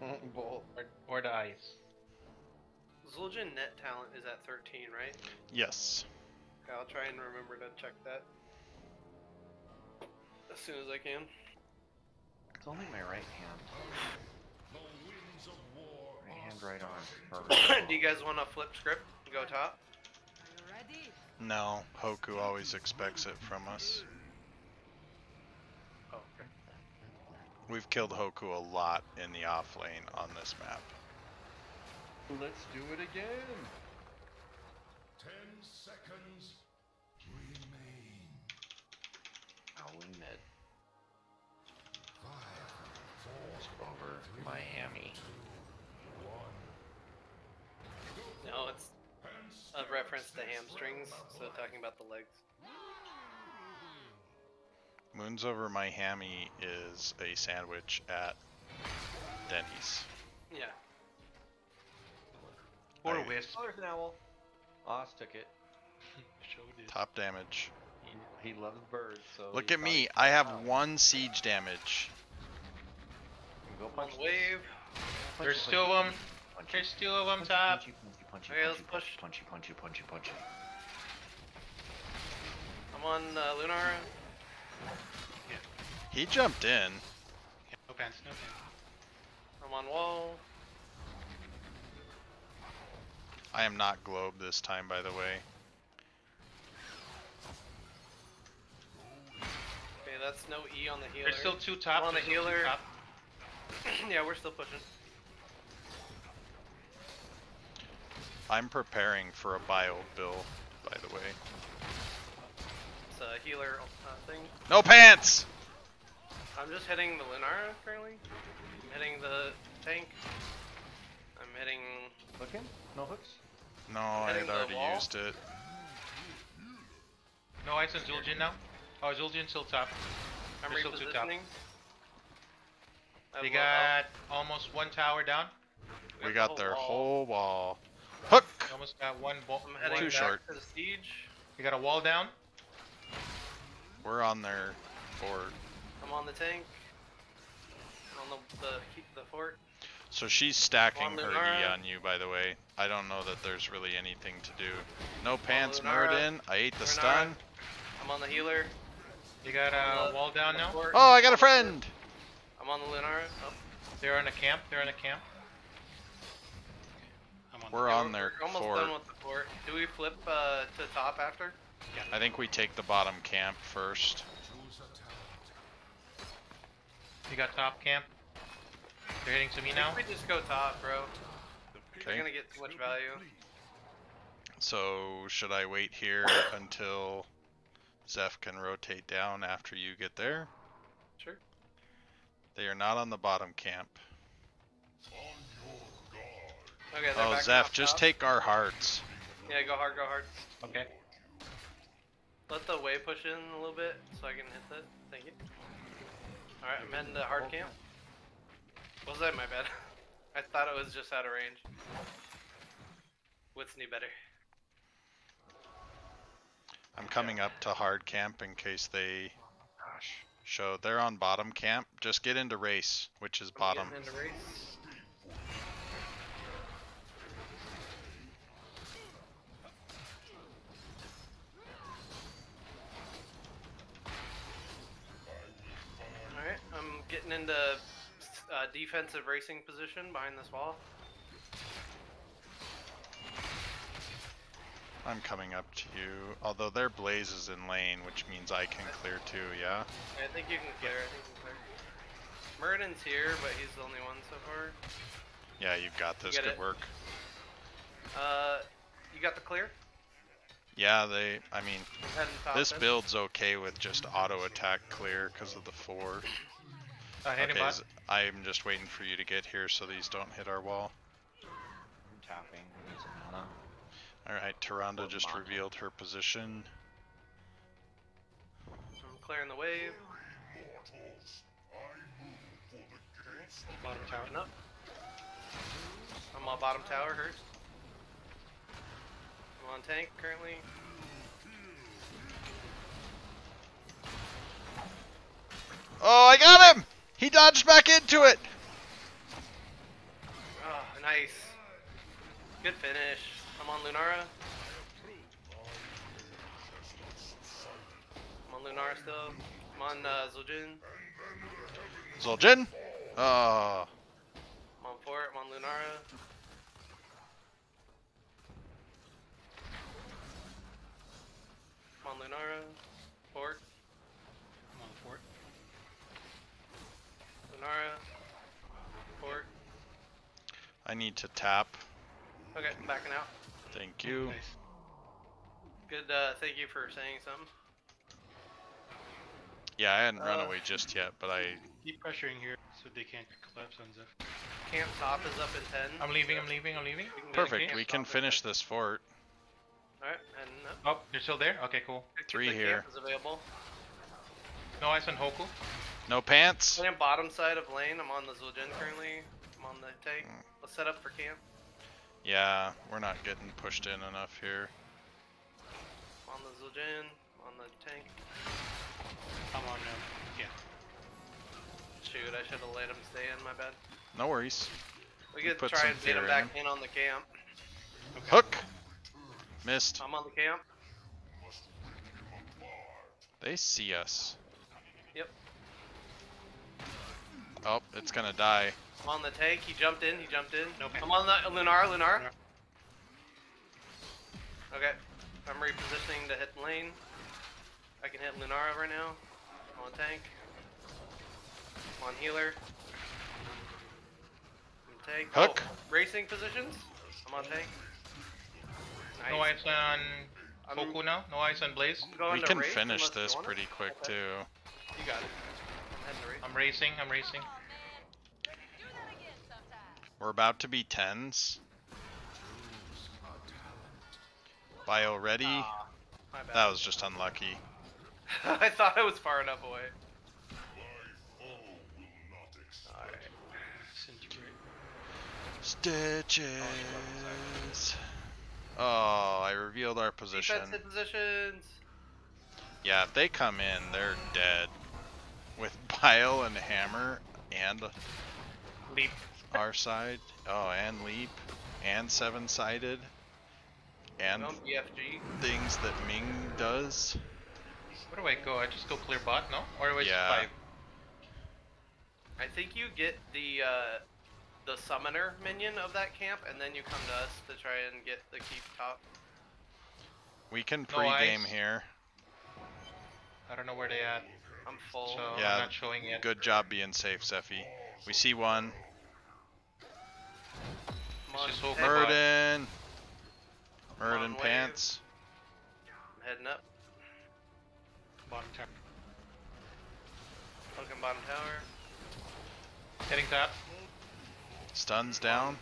Both. Or, or the ice? Zul'jin net talent is at 13, right? Yes. Okay, I'll try and remember to check that as soon as I can. It's only my right hand. The winds Right are hand, right arm. Do you guys want to flip script and go top? Are you ready? No, Hoku always expects it from us. Oh, okay. We've killed Hoku a lot in the off lane on this map. Let's do it again. Over Miami. one. No, it's a reference to hamstrings, so talking about the legs. Moons over Miami is a sandwich at Denny's. Yeah. Or I- Wisp. Oh, there's an owl. Oz took it. Top damage. He, he loves birds, so. Look at me, I have one siege damage. Go punch the wave. punch There's it, two of them. punch. There's two of them top. punchy, punchy, punchy, Okay, let's punchy, push. Punchy, punchy, punchy, punchy, punchy. I'm on uh, Lunara. He jumped in. No pants, no pants. I'm on wall. I am not globe this time, by the way. Okay, that's no E on the healer. There's still two top. I'm on the there's two healer. top. yeah, we're still pushing. I'm preparing for a bio bill, by the way. It's a healer uh, thing. No pants! I'm just hitting the Lunara currently. I'm hitting the tank. I'm hitting. Hooking? No hooks? No, I had already wall? used it. No ice on Zul'jin now. Oh, Zul'jin still top. I'm There's still two top. repositioning. I They have low health. got almost one tower down. We the got their wall. whole wall. Hook! Almost got one. Bo- I'm heading Too back short. to the siege. You got a wall down. We're on their fort. I'm on the tank. I'm on the the, the fort. So she's stacking her E on you, by the way. I don't know that there's really anything to do. No pants, Lunara. Muradin. I ate the Lunara. stun. I'm on the healer. You got a the- wall down now. Oh, I got a friend! I'm on the Lunara. Oh, They're in a camp. They're in a camp. I'm on We're yeah, on their we're almost fort. done with the fort. Do we flip uh, to top after? Yeah. I think we take the bottom camp first. Choose a talent. You got top camp. They're hitting to me now. we just go top, bro. They're gonna get too much value. So should I wait here until Zeph can rotate down after you get there? Sure. They are not on the bottom camp. Okay, Oh, back Zeph, just top. take our hearts. Yeah, go hard, go hard. Okay. Let the wave push in a little bit so I can hit that. Thank you. Alright, I'm heading to hard camp. What was that? My bad. I thought it was just out of range. What's new better? I'm coming up to hard camp in case they Show. They're on bottom camp. Just get into race, which is I'm bottom. getting into race. Alright, I'm getting into uh, defensive racing position behind this wall. I'm coming up to you. Although their blaze is in lane, which means I can clear too, yeah? I think you can clear. I think you can clear. Murden's here, but he's the only one so far. Yeah, you've got this. get Good it? work. Uh, you got the clear? Yeah, they. I mean, this in. build's okay with just auto attack clear because of the four. Uh, Okay, I'm just waiting for you to get here so these don't hit our wall. I'm tapping. Need some mana. All right, Tyrande Or just mana. revealed her position. I'm clearing the wave. Bottom tower. Getting up. I'm on bottom tower, hurt. I'm on tank currently. Oh, I got him! He dodged back into it. Oh, nice. Good finish. I'm on Lunara. I'm on Lunara still. I'm on uh, Zuljin. Zul'jin. Oh, I'm on Fort. I'm on Lunara. I'm on Lunara. Fort. I'm on fort. Lunara. Fort. I need to tap. Okay, I'm backing out. Thank you. Nice. Good, uh, thank you for saying something. Yeah, I hadn't run Uh, away just yet, but I. Keep pressuring here so they can't collapse on Zeph. Camp top is up in 10. I'm leaving, I'm leaving, I'm leaving. We can get a Perfect. We can finish this fort. Alright, and up. Oh, you're still there? Okay, cool. Three the here. Camp is available. No eyes on Hoku. No pants. I'm on bottom side of lane. I'm on the Zul'jin currently. I'm on the tank. Mm. Let's set up for camp. Yeah, we're not getting pushed in enough here. On the Zul'jin. I'm on the tank. I'm on um, yeah. Shoot, I should have let him stay in. My bad. No worries. We We could put try and get him back in in on the camp. Hook. Missed. I'm on the camp. They see us. Yep. Oh, it's gonna die. I'm on the tank. He jumped in. He jumped in. Okay. I'm on the Lunar. Lunar. Lunar. Okay. I'm repositioning to hit lane. I can hit Lunara right now. I'm on tank. I'm on healer. I'm tank. Oh, Hook. Oh, racing positions. I'm on tank. Nice. No eyes on I'm Hoku now? No eyes on Blaze? We can finish this pretty quick Okay. too. You got it. I'm heading to race. I'm racing, I'm racing. We're about to be tens. Bio ready. Ah. That was just unlucky. I thought I was far enough away. Alright. Stitches. Oh, I revealed our position. Defensive positions. Yeah, if they come in, they're dead. With Bile and Hammer and Leap. Our side. Oh, and Leap. And Seven Sided. And BFG. things that Ming does. Where do I go? I just go clear bot, no? Or do I just Yeah. five? I think you get the uh, the summoner minion of that camp, and then you come to us to try and get the keep top. We can No pre-game here. I don't know where they at, I'm full. so Yeah, I'm not showing yet. Good job being safe, Zephy. We see one. I'm on just hope tank. Murder. Murden. Murden pants. I'm heading up. Bottom tower. Looking bottom tower. Hitting top. Stuns down.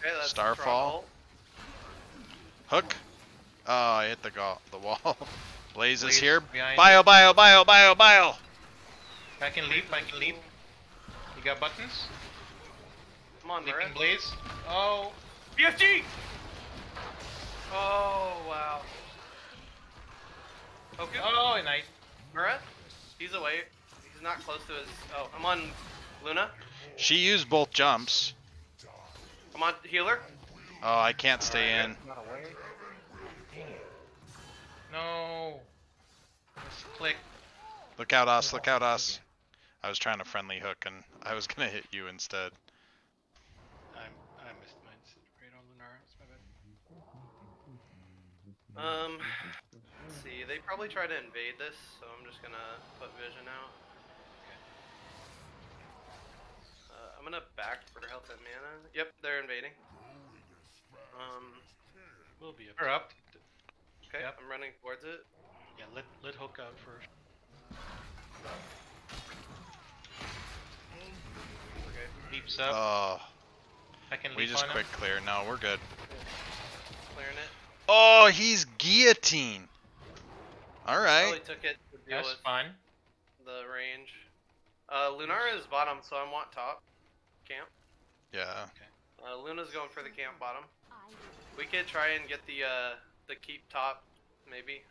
Okay, that's Starfall. Hook. Oh, I hit the the wall. Blaze is here. Bio, bio, bio, bio, bio. I can leap, I can leap. You got buttons? Come on, Leaping Murra. Blaze. Oh, BFG! Oh, wow. Okay. oh, and I. Murra? He's away. He's not close to his. Oh, I'm on Luna. She used both jumps. I'm on healer. Oh, I can't stay in. Not away. No. Just click. Look out, us. Look out, us. I was trying to friendly hook, and I was gonna hit you instead. I'm I missed my disintegrate on Lunar. It's my bad. Um, let's see. They probably try to invade this, so I'm just gonna put vision out. Uh, I'm gonna back for health and mana. Yep, they're invading. Um, We'll be up. We're up. Okay, Yep. I'm running towards it. Yeah, let let hook out first. Okay. Leaps up. Oh, I can we just on him. quick clear. No, we're good. Clearing it. Oh, he's guillotine. All right. Probably took it to deal That's with fine. the range. Uh, Lunara is bottom, so I want top camp. Yeah. Uh, Luna's going for the camp bottom. We could try and get the uh, the keep top, maybe.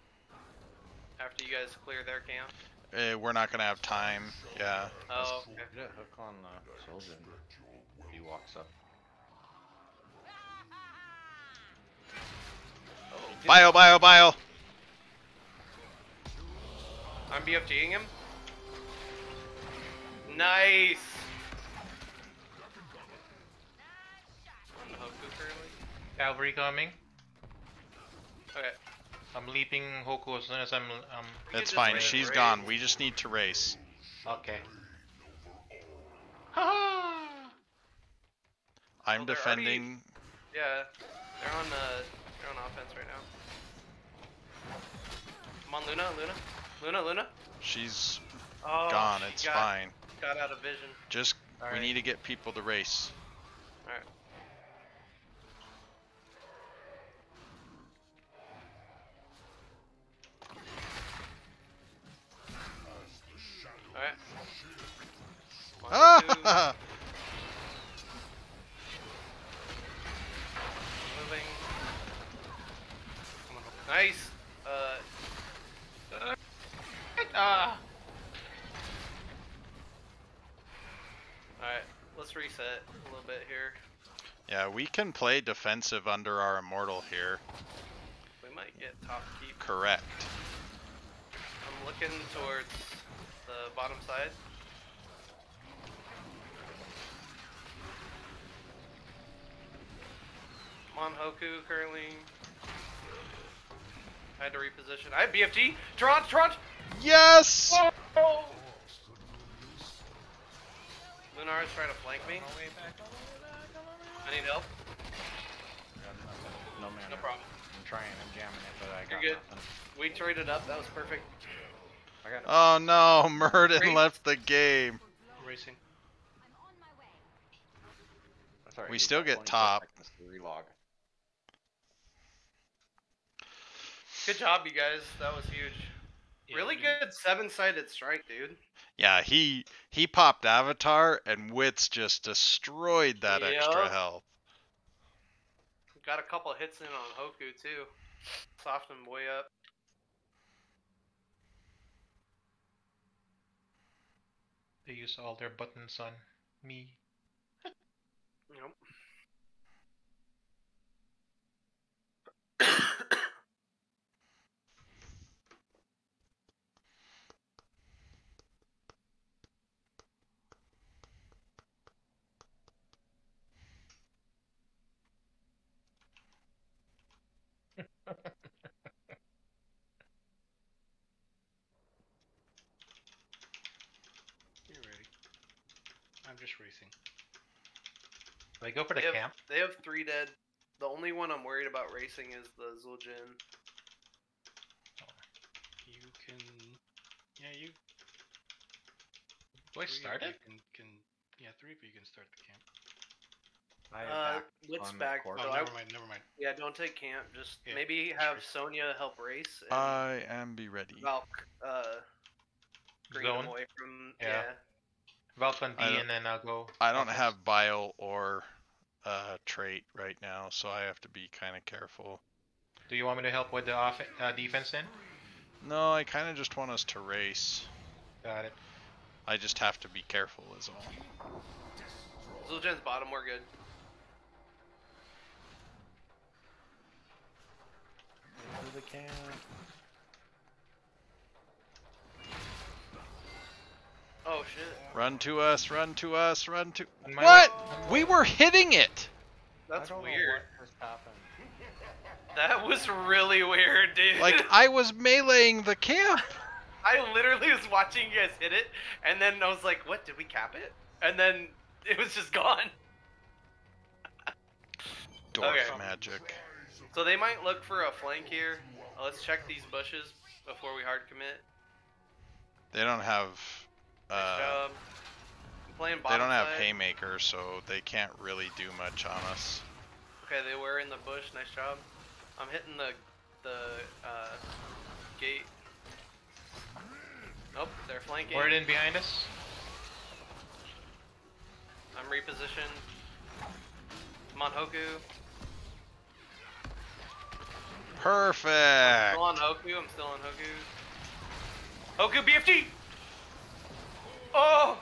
After you guys clear their camp. Eh, we're not gonna have time. Yeah. Oh, okay. Get a hook on the Soldier. He walks up. Bio, bio, bio. I'm BFGing him. Nice. On the Hoku currently. Cavalry coming. Okay. I'm leaping Hoku as soon as I'm. Um, We could It's just fine. raise- She's raise. gone. We just need to race. okay. I'm Well, they're already- defending. Yeah, they're on uh, they're on offense right now. Come on, Luna, Luna, Luna, Luna. She's Oh, gone. she It's got, fine. Got out of vision. Just we Alright. need to get people to race. All right. All right. Ah! Nice. Uh, Ah. Alright, let's reset a little bit here. Yeah, we can play defensive under our immortal here. We might get top keep. Correct. I'm looking towards the bottom side. I'm on Hoku currently. I had to reposition. I have BFG! Tront! Tront! Yes. Lunar is trying to flank me. I need help. No man. No problem. I'm trying. I'm jamming it, but I You're got good. nothing. We traded up. That was perfect. I got. Oh no, Murden Great. left the game. Racing. That's all right, We still get 24 top. seconds to relog. Good job, you guys. That was huge. Yeah, really we did. good seven-sided strike, dude. Yeah, he he popped Avatar and Wits just destroyed that extra health. Got a couple hits in on Hoku too. Softened him way up. They use all their buttons on me. Yep. You're ready. I'm just racing. They go for the They have, camp. they have three dead. The only one I'm worried about racing is the Zul'jin. You can. Yeah, you. Do I start it? Can, can, yeah, three of you can start the camp. I Uh, back Wits on the back. court. Oh, So I, never mind, never mind. yeah, don't take camp. Just Yeah, maybe sure. have Sonya help race. And I am be ready. Valk, uh, green Zone. away from Yeah. yeah. Valk on D, I don't- and then I'll go. I don't have bio or uh, trait right now, so I have to be kind of careful. Do you want me to help with the off uh, defense then? No, I kind of just want us to race. Got it. I just have to be careful, is all. Zul'jin's bottom. We're good. Oh shit. Run to us, run to us, run to. My What? way. We were hitting it. That's I don't know weird. what just happened. That was really weird, dude. Like I was meleeing the camp. I literally was watching you guys hit it, and then I was like, "What? Did we cap it?" And then it was just gone. Dwarf Okay. magic. So they might look for a flank here. Uh, let's check these bushes before we hard commit. They don't have. Nice Uh, job. I'm playing they don't have side. haymakers, so they can't really do much on us. Okay, they were in the bush. Nice job. I'm hitting the the uh, gate. Nope, they're flanking. Word in behind us. I'm repositioned. Come on, Hoku. Perfect. Still on Hoku. I'm still on Hoku. Hoku BFG. Oh.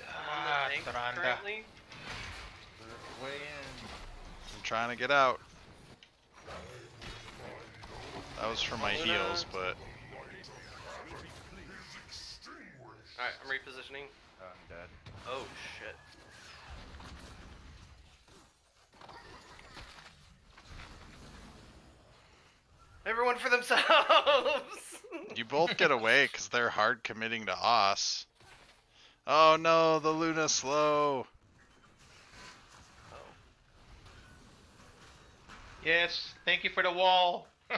I'm Ah, the currently. Way in. I'm trying to get out. That was for my Luna. heals, but All right, I'm repositioning. Oh, I'm dead. Oh shit. Everyone for themselves. you both get away because they're hard committing to us. Oh no, the Luna slow. Oh. Yes. Thank you for the wall.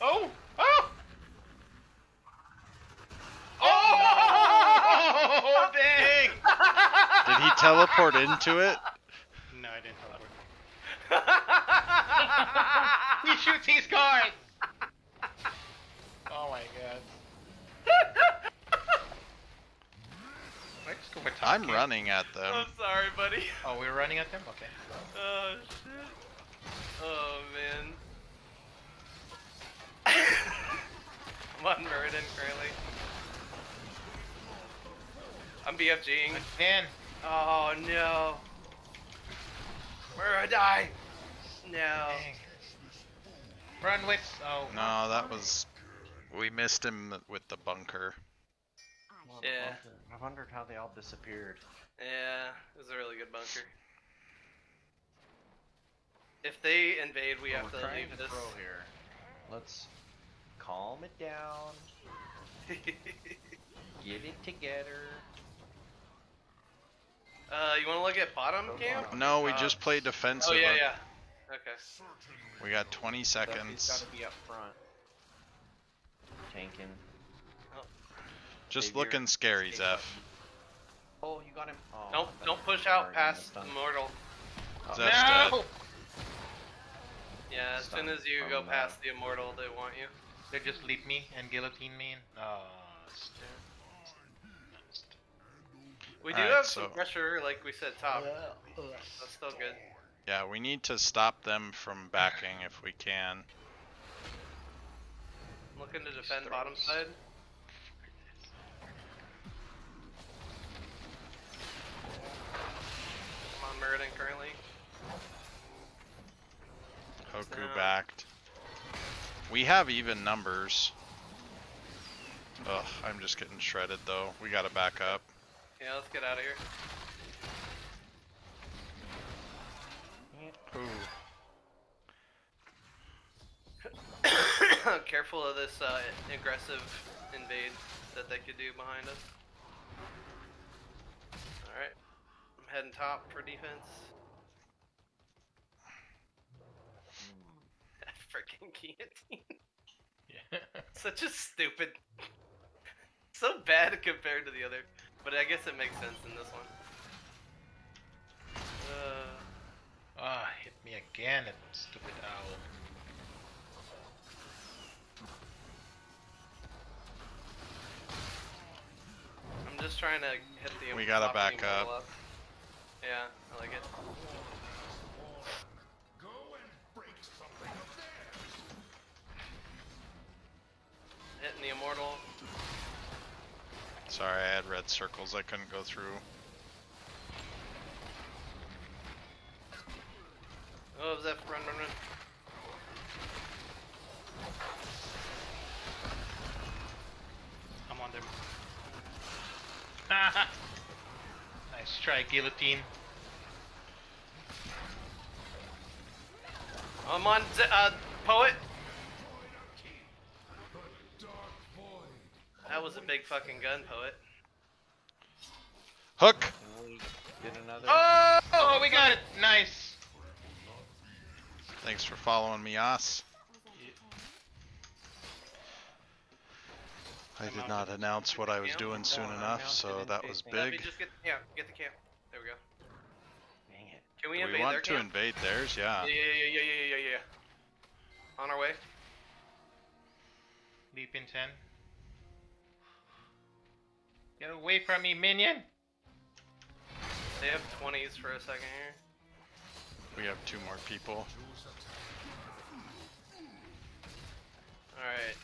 oh. Oh. Oh! Dang! Did he teleport into it? No, I didn't teleport. he shoots his card. Oh my god. Let's go with top I'm kick. running at them. I'm sorry, buddy. Oh, we're running at them. Okay. Oh shit. Oh man. I'm on Muradin currently. I'm BFGing. Dan. Oh no. Where I die? No. Dang. Run with. Oh. No, that was. We missed him with the bunker. Well, Yeah. I wondered how they all disappeared. Yeah, it was a really good bunker. If they invade, we Oh, have we're to trying leave to this. throw here. Let's calm it down. Get it together. uh, you want to look at bottom Go camp? bottom. No, we Uh, just played defensive. Oh yeah, yeah. Okay. We got 20 Duffy's seconds. gotta be up front. Tanking. Just Save looking scary, save Zeph. Oh, you got him. Oh, Don't don't push out past the stun. Immortal. Zeph's no! dead. Yeah, as soon as you from, go uh, past the Immortal, they want you. They just leap me and guillotine me. And... Oh. We do Alright, have some pressure, like we said, top. That's still good. Yeah, we need to stop them from backing if we can. Looking to defend throws. bottom side. I'm on Muradin currently. Hoku backed. We have even numbers. Ugh, I'm just getting shredded though. We gotta back up. Yeah, let's get out of here. Ooh. Careful of this uh, aggressive invade that they could do behind us. Alright. I'm heading top for defense. Freaking guillotine. Yeah. Such a stupid. so bad compared to the other. But I guess it makes sense in this one. Uh, Ah, hit me again, stupid owl. I'm just trying to hit the. We gotta top of the back Immortal up. Yeah, I like it. Go and break something of theirs. Hitting the immortal. Sorry, I had red circles I couldn't go through. Oh, Zeph, run, run, run. I'm on them. Nice try, guillotine. I'm on Z- uh, poet. That was a big fucking gun, poet. Hook! Can we get another? Oh, Oh, we got it! Nice! Thanks for following me, Ass. I did not announce what I was doing soon enough, so that was case- Let me big. just get yeah, get the camp. There we go. Dang it. Can we invade we their want to camp? invade theirs? Yeah. Yeah, yeah, yeah, yeah, yeah, yeah, yeah. On our way. Leap in 10. Get away from me, minion! They have 20s for a second here. We have two more people. Alright.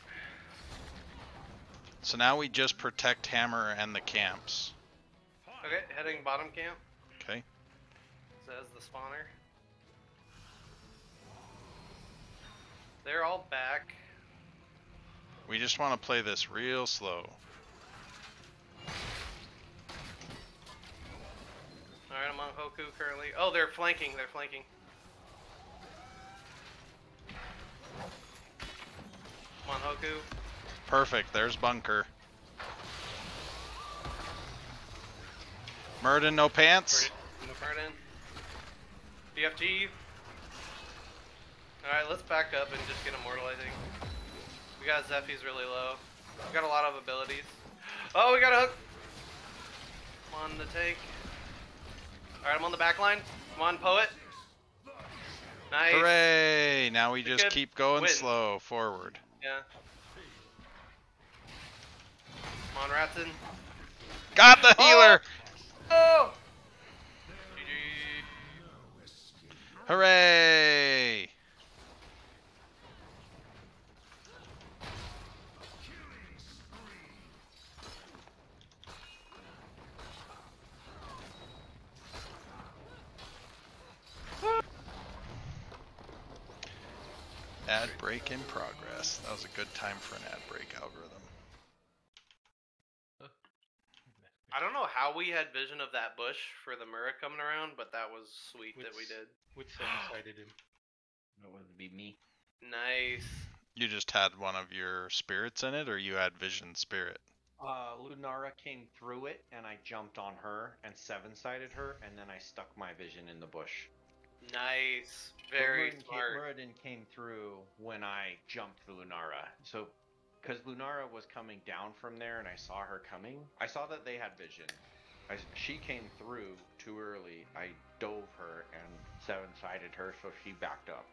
So now we just protect Hammer and the camps. Okay, heading bottom camp. Says the spawner. They're all back. We just want to play this real slow. Alright, I'm on Hoku currently. Oh, they're flanking, they're flanking. I'm on Hoku. Perfect. There's bunker. Murden, no pants. Murden. BFG. Alright, let's back up and just get immortalizing. We got Zephy's really low. We got a lot of abilities. Oh, we got a hook! I'm on the tank. Alright, I'm on the back line. I'm on Poet. Nice. Hooray! Now we We just keep going win. slow forward. Yeah. I'm on Ratson. Got the Oh! healer! Oh! GG. Hooray! Ad break in progress. That was a good time for an ad break algorithm. I don't know how we had vision of that bush for the Murra coming around, but that was sweet that we did. Which seven-sided him? That would be me. Nice. You just had one of your spirits in it, or you had vision spirit? Uh, Lunara came through it, and I jumped on her and seven-sided her, and then I stuck my vision in the bush. Nice. But Very Muradin smart. Came, Muradin came through when I jumped the Lunara. So, because Lunara was coming down from there, and I saw her coming, I saw that they had vision. I, she came through too early. I dove her and seven-sided her, so she backed up.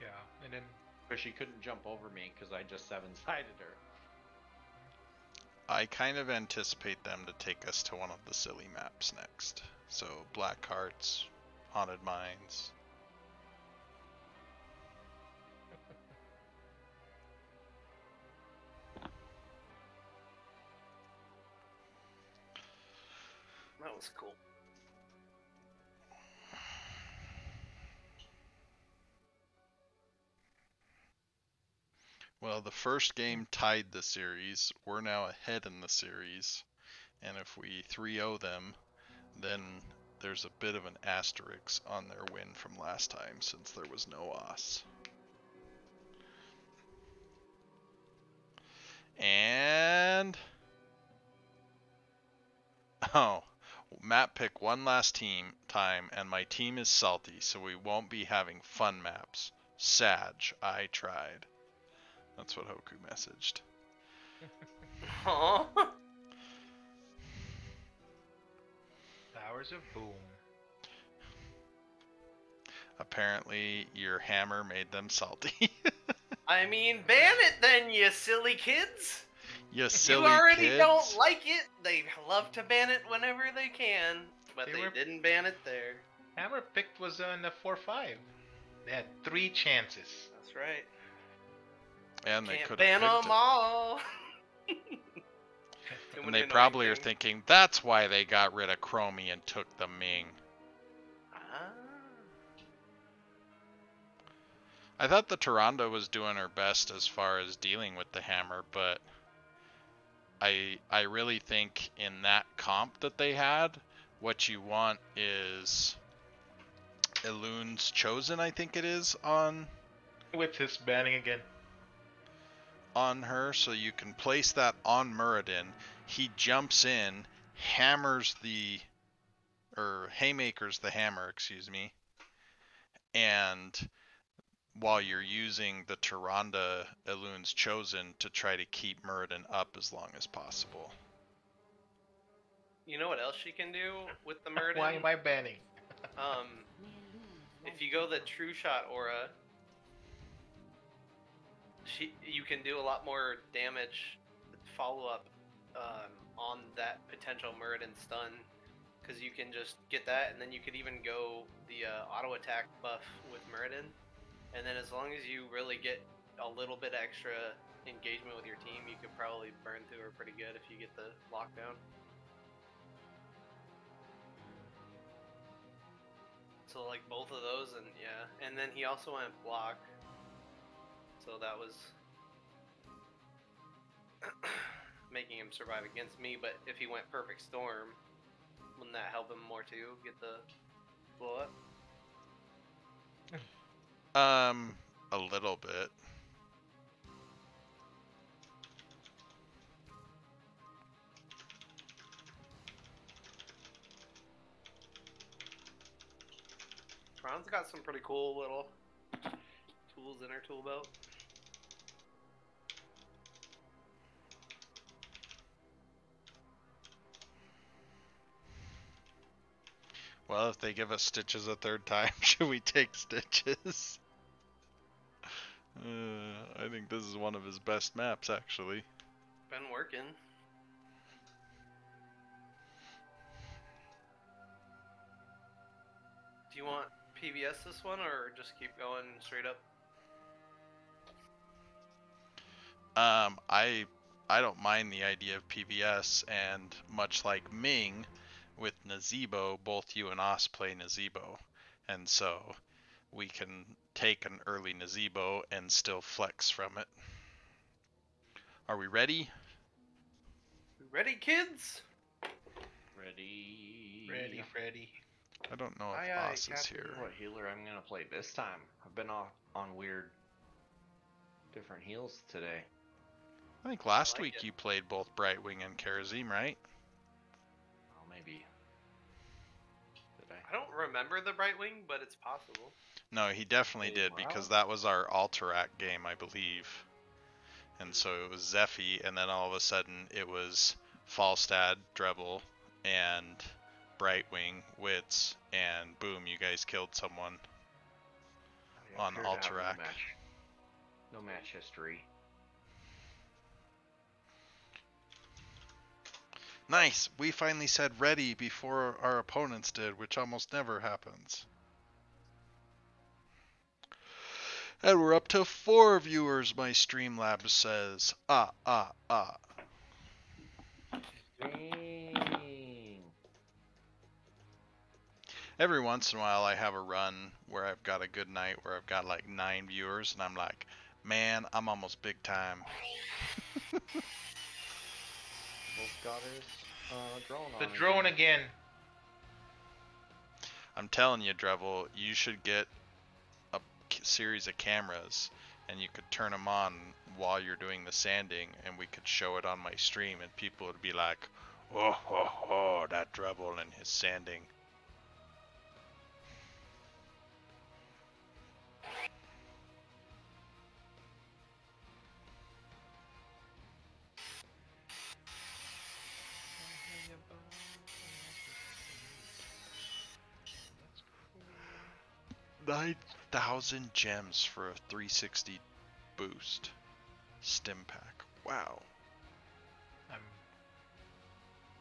Yeah, and then But she couldn't jump over me because I just seven-sided her. I kind of anticipate them to take us to one of the silly maps next. So, Blackheart's, Haunted Mines. Was cool. Well, the first game tied the series. We're now ahead in the series. And if we 3 0 them, then there's a bit of an asterisk on their win from last time since there was no OS. And. Oh, map pick one last team time, and my team is salty, so we won't be having fun maps. Sag, I tried. That's what Hoku messaged. Aw. powers of boom. Apparently, your hammer made them salty. I mean, ban it then, you silly kids. You silly you silly already kids. don't like it. They love to ban it whenever they can, but They they, were- didn't ban it there. Hammer picked was on the 4 5. They had three chances. That's right. and they could ban them it. all. And they annoying probably are thinking that's why they got rid of Chromie and took the Ming. Ah. I thought the Tyrande was doing her best as far as dealing with the hammer, but I I really think in that comp that they had, what you want is Elune's chosen, I think it is, on With his banning again. on her, so you can place that on Muradin. He jumps in, hammers the or haymakers the hammer, excuse me, and while you're using the Tyrande Elune's Chosen to try to keep Muradin up as long as possible. You know what else she can do with the Murden? Why am I banning? Um, if you go the True Shot aura, she you can do a lot more damage follow up um, on that potential Muradin stun because you can just get that, and then you could even go the uh, auto attack buff with Muradin, and then as long as you really get a little bit extra engagement with your team, you could probably burn through her pretty good if you get the lockdown. So like both of those, and yeah, and then he also went block. So that was making him survive against me. But if he went perfect storm, wouldn't that help him more too? Get the blow up. Um, a little bit. Ron's got some pretty cool little tools in her tool belt. Well, if they give us stitches a third time, should we take stitches? Uh, I think this is one of his best maps, actually. Been working. Do you want PBS this one or just keep going straight up? Um, I I don't mind the idea of PBS, and much like Ming, with Nazeebo, both you and us play Nazeebo, and so we can take an early Nazeebo and still flex from it. Are we ready? Ready, kids? Ready. Ready, Freddy. I don't know if Aye, aye, Boss is Captain. here. What healer I'm gonna play this time? I've been off on weird, different heals today. I think last like week it. you played both Brightwing and Kharazim, right? I? Don't remember the Brightwing, but it's possible. No, he definitely Oh, did because that was our Alterac game, I believe. And so it was Zephy, and then all of a sudden it was Falstad, Drevel, and Brightwing, Wits, and boom, you guys killed someone. I On appear to have Alterac. No match, no match history. Nice! We finally said ready before our opponents did, which almost never happens. And we're up to four viewers, my Streamlabs says. Ah, ah, ah. Dang. Every once in a while, I have a run where I've got a good night where I've got like nine viewers, and I'm like, man, I'm almost big time. Both got his uh, drone The on drone again. I'm telling you, Drevel, you should get a series of cameras, and you could turn them on while you're doing the sanding, and we could show it on my stream, and people would be like, oh, oh, oh that Drevel and his sanding. Nine thousand gems for a 360 boost. Stim pack. Wow. I'm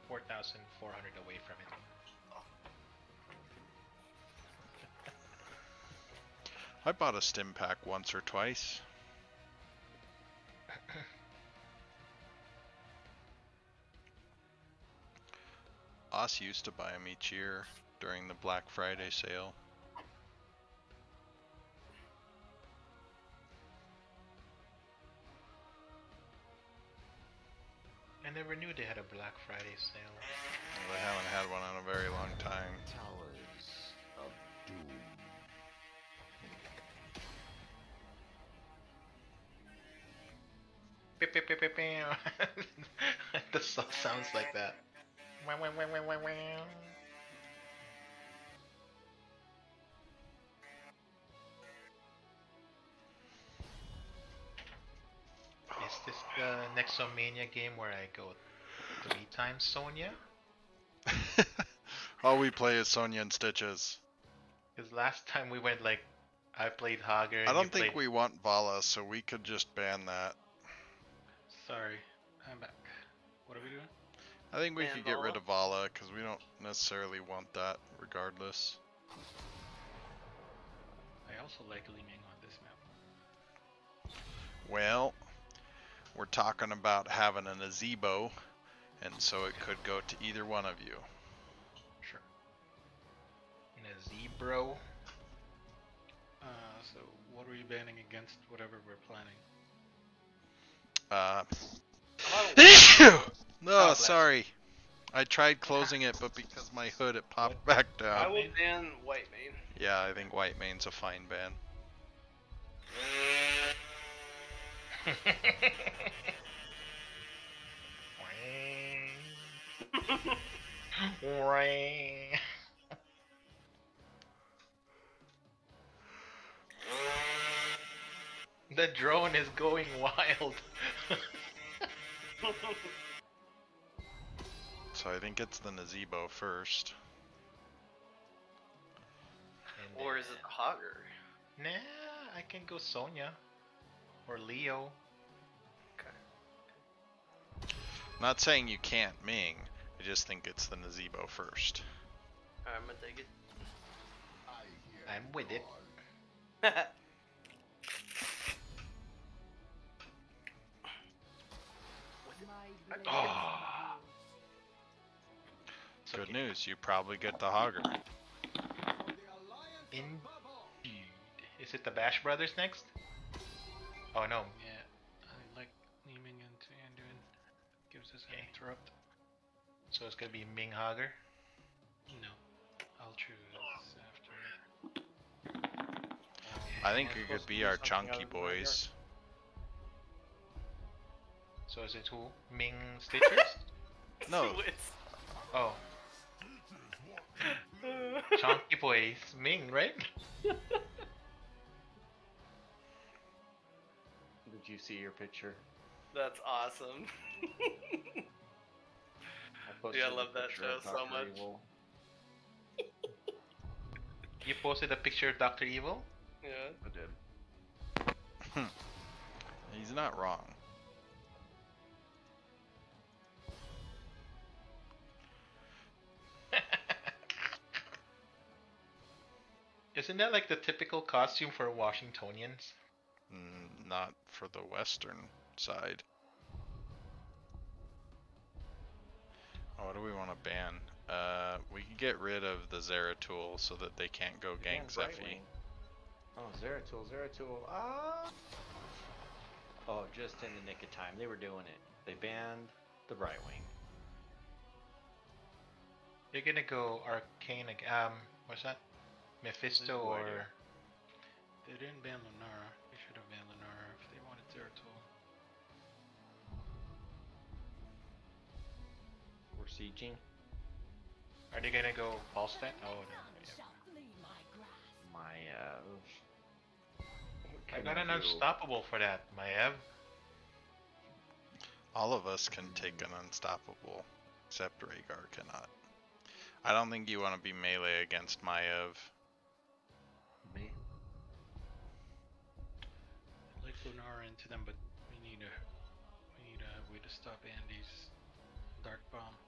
4,400 away from it. I bought a stim pack once or twice. Us used to buy them each year during the Black Friday sale. I never knew they had a Black Friday sale. Well, I haven't had one in a very long time. Towers of Doom. Beep, beep, beep, beep, beep. the song sounds like that. Wah, wah, wah, wah, wah, wah. The Nexomania game where I go three times Sonya? All we play is Sonya and Stitches. Because last time we went like, I played Hager. I don't think we want Valla, so we could just ban that. Sorry, I'm back. What are we doing? I think we Ban could get rid of Valla because we don't necessarily want that regardless. I also like Li-Ming on this map. Well, we're talking about having an Azebo, and so it could go to either one of you. Sure. In a Zebro. Uh, so what are you banning against whatever we're planning? Uh, How no, bless. sorry. I tried closing it, but because my hood, it popped back down. I down. will ban Whitemane. Yeah, I think Whitemane's a fine ban. the drone is going wild. So I think it's the Nazeebo first. And Or is it the Hogger? Nah, I can go Sonya. Or Leo. Okay. Not saying you can't Ming. I just think it's the Nazeebo first. I'm gonna take it. I'm with it. it. My Oh. So Good yeah, news, you probably get the Hogger. Indeed. Is it the Bash Brothers next? Oh no. Yeah, I like Li Ming into Anduin. Gives us an interrupt. So it's gonna be Ming Hager. No, I'll choose oh. after. I think it could be be our chunky of the backyard. boys. So is it who? Ming Stitchers? No, It's- oh. Chunky Boys. Ming, right? you see your picture? That's awesome. I posted I a love that show so much. Evil. You posted a picture of Dr. Evil? yeah. I did. Hmm. he's not wrong. Isn't that like the typical costume for Washingtonians? Mm, Not for the western side. Oh, what do we want to ban? Uh, we can get rid of the Zeratul so that they can't go Again, gank Zephy. Brightwing. Oh, Zeratul, Zeratul. Ah! Oh, just in the nick of time. They were doing it. They banned the Brightwing. You're gonna go Arcane, ag- um, what's that? Mephisto or idea. They didn't ban Lunara. Sieging. are they gonna go false Falstad? Oh no. yeah. shall my uh. I got an unstoppable for that, Maiev. All of us can take an unstoppable, except Rehgar cannot. I don't think you want to be melee against Maiev. Me? I'd like Lunara into them, but we need a we need a way to stop Andy's Dark Bomb.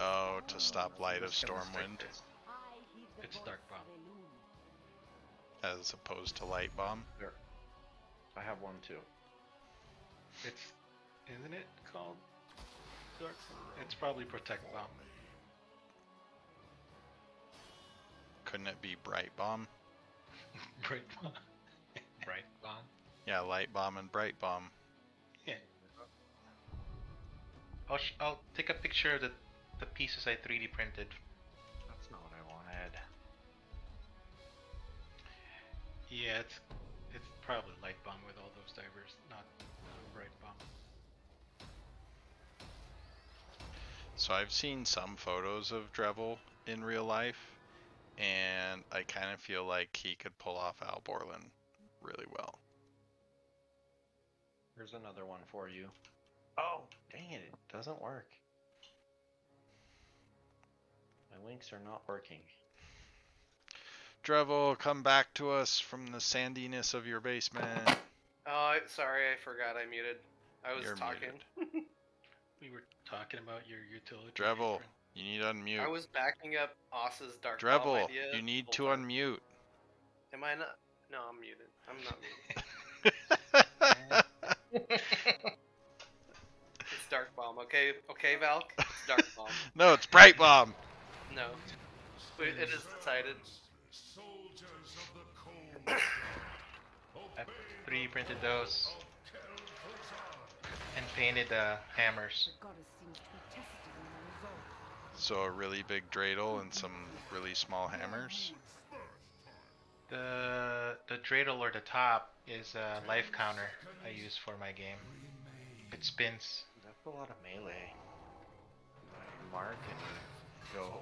Oh, to stop Light of just gonna stick Stormwind, this. I heed the It's Dark Bomb. As opposed to Light Bomb. There. I have one too. It's isn't it called Dark? It's probably Protect Bomb. Couldn't it be Bright Bomb? Bright Bomb. bright bomb. Yeah, Light Bomb and Bright Bomb. Yeah. I'll, sh- I'll take a picture of the, the pieces I 3D printed. That's not what I wanted. Yeah, it's it's probably Light Bomb with all those divers, not Bright Bomb. So I've seen some photos of Drevel in real life, and I kind of feel like he could pull off Al Borland really well. Here's another one for you. Oh, dang it, it doesn't work. My links are not working. Drevel, come back to us from the sandiness of your basement. Oh, I- sorry, I forgot I muted. I was You're talking. We were talking about your utility. Drevel, apron. you need to unmute. I was backing up Oss's dark bomb Drevel, idea you need the to whole time. unmute. Am I not? No, I'm muted. I'm not muted. It's dark bomb. Okay, okay, Valk. It's dark bomb. no, it's Bright Bomb. No, Wait, it is decided. Soldiers of the cold. I three printed those and painted the hammers. The goddess seems to be tested in her resolve. So a really big dreidel and some really small hammers. The the dreidel or the top is a life counter I use for my game. It spins. That's a lot of melee. Mark and go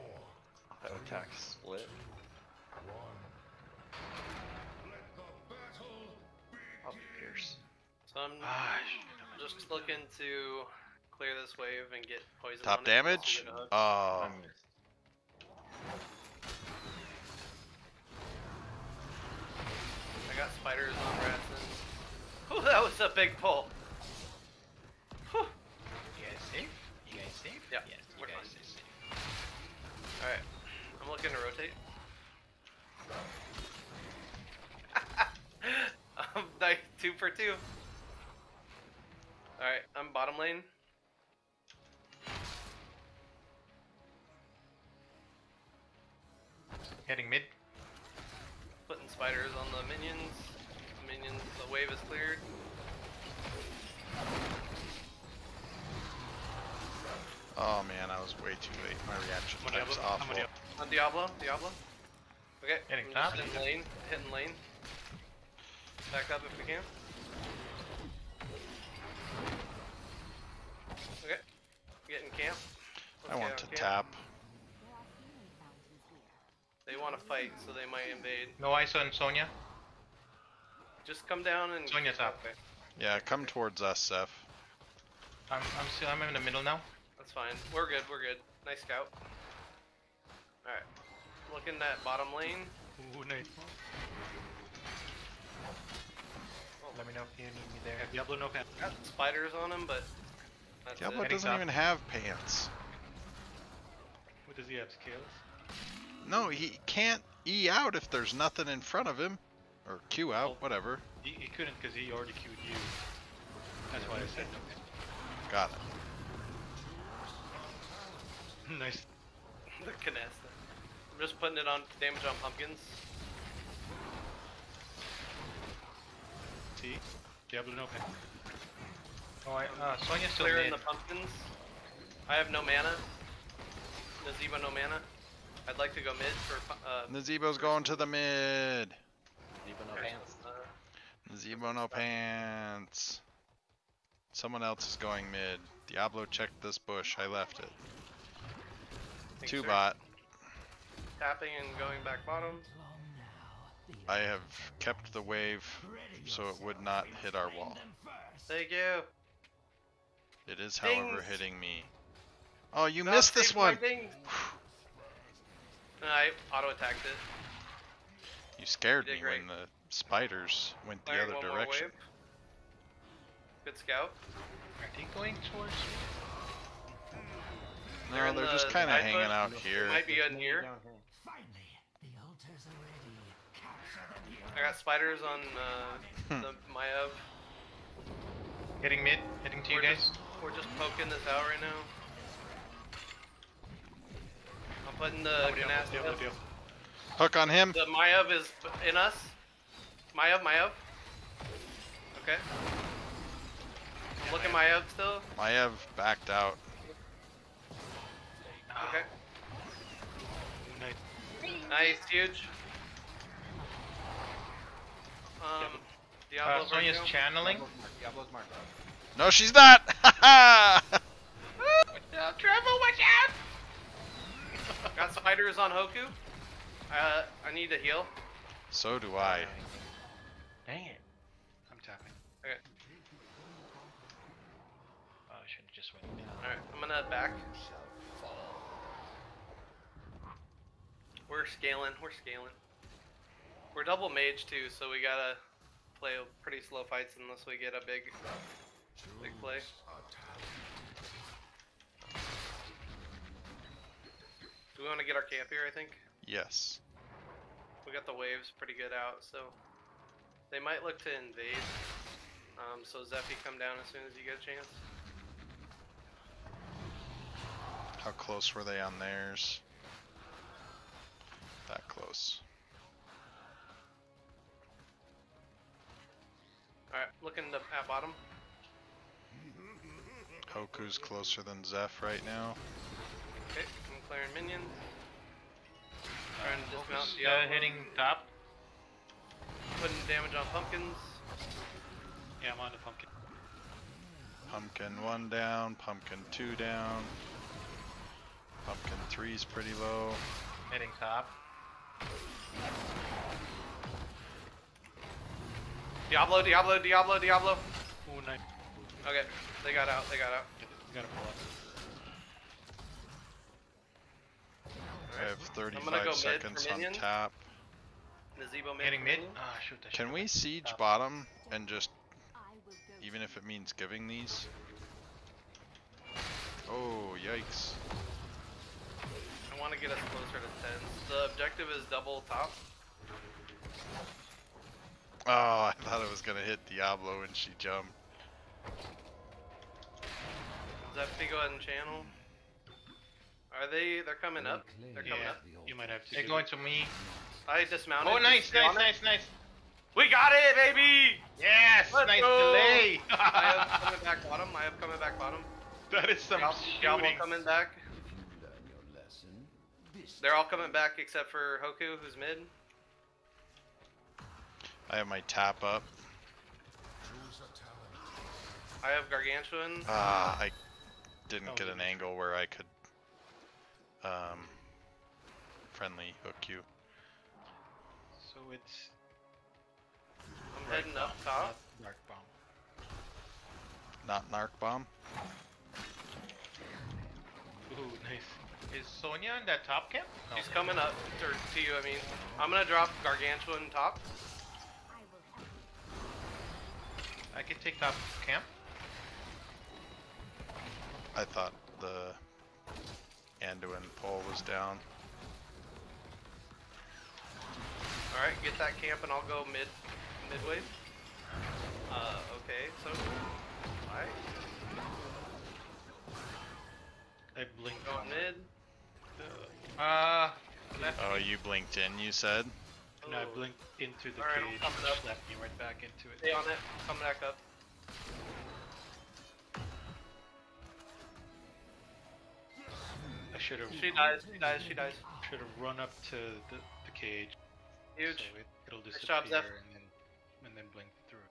attack split. I'll be Pierce. So I'm Ah, just looking to clear this wave and get poison. Top damage? so we get a hook. Oh, I'm- I got spiders on Ratson. Oh, that was a big pull. Looking to rotate. I'm um, like two for two. Alright, I'm bottom lane. Heading mid. Putting spiders on the minions. Minions, the wave is cleared. oh man, I was way too late. My reaction How many time's of them? How awful. Many of Diablo, Diablo. Okay, Hitting I'm top. hitting lane, hitting lane. Back up if we can. Okay, getting camp. I Let's want to camp. tap. There are healing fountains here. They want to fight, so they might invade. No ice on Sonya. Just come down and. Sonya's up. Okay, Yeah, come towards us, Seth. I'm I'm still I'm in the middle now. that's fine. We're good. We're good. Nice scout. All right. Looking at bottom lane. Ooh, nice. Oh. Let me know if you need me there. Yeah, Diablo no pants. Got spiders on him, but that's Diablo it. Doesn't even have pants. What does he have? Scales? No, he can't E out if there's nothing in front of him. Or Q out, whatever. He, he couldn't because he already queued you. That's why I said no. Got it. no. nice. the canasta. I'm just putting it on damage on pumpkins. See? Diablo no pants. Oh, I, uh, Sonya's still Clearing the pumpkins. I have no mana. Nazeebo no mana. I'd like to go mid for uh. Nazeebo's going to the mid. Even no okay, pants. uh, Nazeebo no pants. Someone else is going mid. Diablo checked this bush. I left it. thanks, Two sir. bot. Tapping and going back bottom. I have kept the wave so it would not hit our wall. Thank you. It is, however, Dings. hitting me. Oh, you No, missed this one. I auto attacked it. You scared You me great. when the spiders went the Clearing other direction. wave. Good scout. Are they going towards me? They're they're the just kind of hanging bush. out They here. might be in here. I got spiders on uh, Hmm. the Maiev. Hitting mid. Hitting to you We're guys. just, we're just poking this out right now. I'm putting the Diablo, canasta. Diablo, Diablo. Hook on him. The Maiev is in us. Maiev, Maiev. Okay. I'm looking Maiev still. Maiev backed out. Okay. Nice. Nice, huge. Um, Diablo uh, Sonya's channeling? Diablo's marked. No, she's not! Watch uh, out, Trevor, watch out! Got spiders on Hoku. Uh, I need to heal. So do I. Dang it. I'm tapping. Okay. Oh, I should've just went down. Alright, I'm gonna back. We're scaling, we're scaling. We're double mage too, so we gotta play pretty slow fights unless we get a big, big play. Do we want to get our camp here? I think Yes. we got the waves pretty good out, so they might look to invade. Um, so Zephy, come down as soon as you get a chance. How close were they on theirs? That close. Hoku's closer than Zeph right now. Okay, I'm clearing minions. Trying to dismount Focus, the uh, outlaw. hitting top. Putting damage on pumpkins. Yeah, I'm on the pumpkin. Pumpkin 1 down, Pumpkin 2 down. Pumpkin 3's pretty low. Hitting top. Diablo, Diablo, Diablo, Diablo. Ooh, nice. Okay, they got out. They got out. You gotta pull up. I have 35 go seconds on tap. Nazeebo mid. Hitting mid. minions. Ah, shoot. Can should've- we siege Top. bottom and just, I will go even if it means giving these? Oh, yikes. I want to get us closer to 10. The objective is double top. Oh, I thought it was gonna hit Diablo and she jumped. Zephy, go ahead and channel. Are they? They're coming up. They're coming Yeah, up. you might have to. They're going it. to me. I dismounted. Oh, Just nice, nice, nice, nice. We got it, baby! Yes, Let's nice go. delay. I have coming back bottom. I have coming back bottom. that is some Diablo Diablo shooting. coming back. They're all coming back except for Hoku, who's mid. I have my tap up. Choose a talent. I have Gargantuan. Ah, I didn't Oh, get an angle where I could um friendly hook you. So it's. I'm Right heading up top. not Dark bomb. Not narc bomb. Ooh, nice. Is Sonya in that top camp? No. She's coming up, or to you, I mean. I'm gonna drop Gargantuan top. I will help. I can take top camp. I thought the Anduin pole was down. Alright, get that camp and I'll go mid, midway. Uh, okay, so. Alright, I blinked going on mid. Uh, left. Oh, you blinked in, you said? No, I blinked into the Alright, I'm coming which up. slapped me right back into it. Stay on it, come back up. Should have. She dies, she dies, she dies. Should have run up to the, the cage. Huge. So it, it'll Nice disappear job, Zeph. and then and then blink through.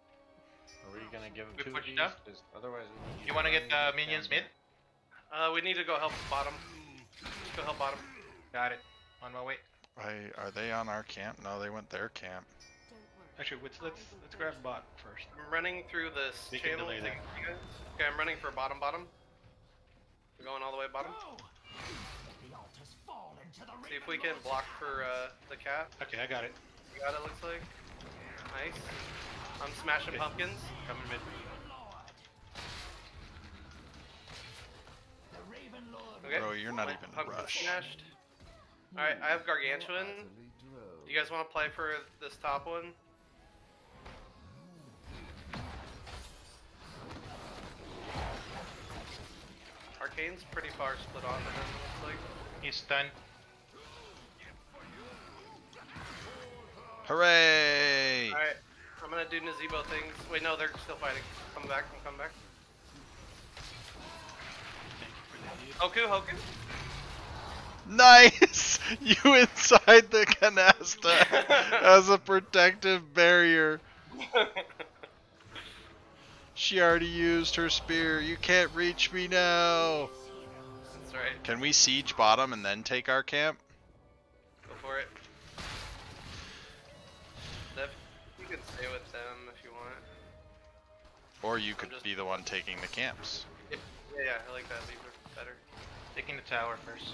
Are we gonna give We him two push of it up? these? 'Cause otherwise, we need You want to get run the minions mid? Uh, we need to go help bottom. Let's go help bottom. Got it. On my way. I, are they on our camp? No, they went their camp. Actually, let's let's let's grab bot first. I'm running through this We can delay that. for you guys. Okay, I'm running for bottom, bottom. We're going all the way bottom. See if we can block for uh, the cat. Okay, I got it. You got it, looks like. Nice. I'm smashing Okay. pumpkins. Coming mid. Okay. Bro, you're not my even pumpkin's rush. Smashed. Alright, I have Gargantuan. You guys want to play for this top one? Arcane's pretty far split off of them, it looks like. He's stunned. Hooray! Alright, I'm gonna do Nazeebo things. Wait, no, they're still fighting. Come back, come back. Thank you for. Hoku, Hoku. Nice! You inside the canasta as a protective barrier. She already used her spear. You can't reach me now. That's right. Can we siege bottom and then take our camp? Go for it. Def, you can stay with them if you want. Or you could just- be the one taking the camps. Yeah, yeah, I like that lever better. Taking the tower first.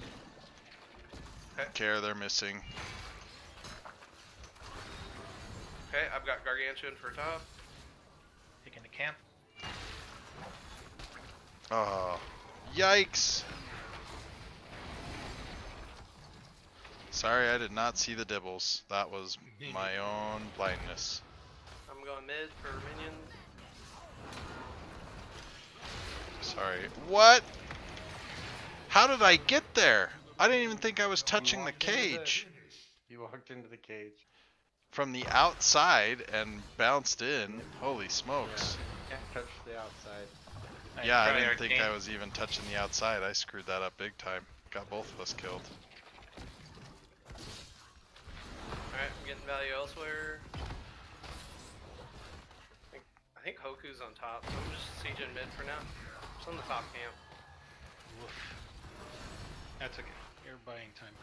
Care, they're missing. Okay, I've got Gargantuan for top. Taking the camp. Oh, yikes! Sorry, I did not see the dibbles. That was my own blindness. I'm going mid for minions. Sorry. What? How did I get there? I didn't even think I was touching the walked into the- cage. You walked into the cage. From the outside and bounced in. Holy smokes. Can't touch the outside. Nice Yeah, I didn't think Arcane. I was even touching the outside. I screwed that up big time. Got both of us killed. Alright, I'm getting value elsewhere. I think, I think Hoku's on top, so I'm just sieging mid for now. Just on the top camp. Woof. That's okay. You're buying time.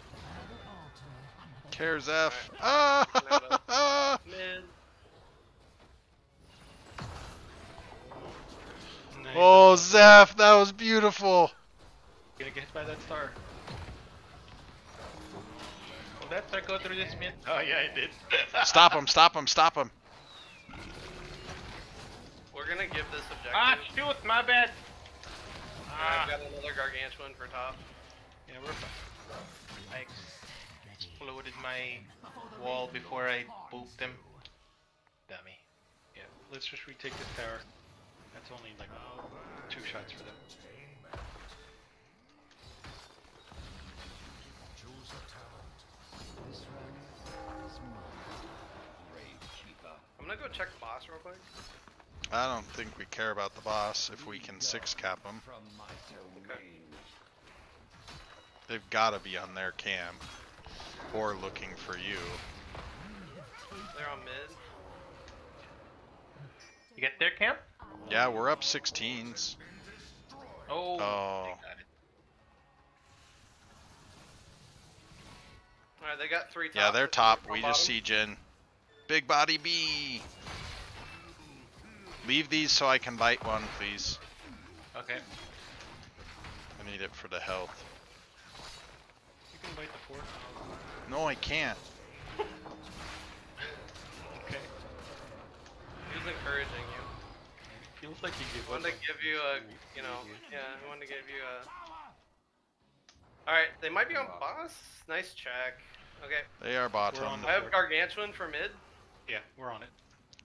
Cares F. Ah! Mid. Nice. oh, Zeph, that was beautiful. Gonna get hit by that star. Will that star go through this mid? Oh yeah, it did. Stop him, stop him, stop him. We're gonna give this objective. Ah, shoot, my bad. Ah, I've got another Gargantuan for top. Yeah, we're fine. I exploded my wall before I booped him. Dummy. Yeah, let's just retake this tower. That's only like two shots for them. Choose a talent. This road is mine. I'm gonna go check the boss real quick. I don't think we care about the boss if we can six cap him. Okay. They've got to be on their cam or looking for you. They're on mid. You get their camp? Yeah, we're up 16s. Oh, Oh. they. Alright, they got three top. Yeah, they're top. We just bottom. siege in. Big body B. Leave these so I can bite one, please. Okay. I need it for the health. You can bite the four. No, I can't. Okay. He was encouraging you. Feels like you give He wanted to give you a, you know, yeah, I want to give you a. Alright, they might be on boss. Nice check. Okay, They are bottom. We're I have Gargantuan for mid. Yeah, we're on it.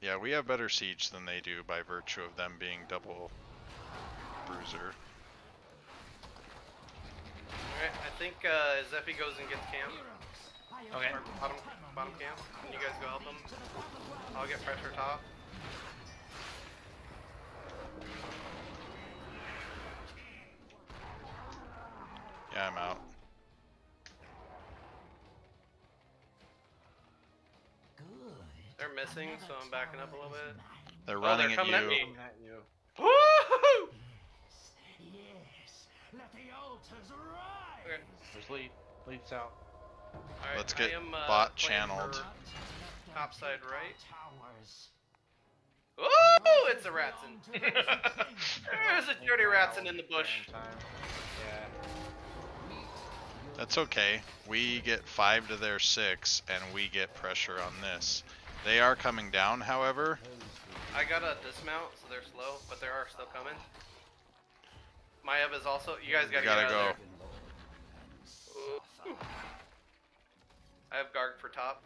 Yeah, we have better siege than they do by virtue of them being double bruiser. Alright, I think uh, Zephy goes and gets camp. Okay. Or bottom, bottom camp. And you guys go help him. I'll get pressure top. Yeah, I'm out. They're missing, so I'm backing up a little bit. They're Oh, running they're at you. at me. Coming at you. Woohoo! Yes, let the altars rise. Okay. There's lead. Lead's out. Alright, Let's get I am, uh, bot channeled. Top side right. Towers. Ooh, it's a Ratson. There's a dirty Ratson in the bush. Same time. Yeah. That's okay. We get five to their six, and we get pressure on this. They are coming down, however. I got a dismount, so they're slow, but they are still coming. Maiev is also. You guys gotta, gotta get go. of there. I have Garg for top.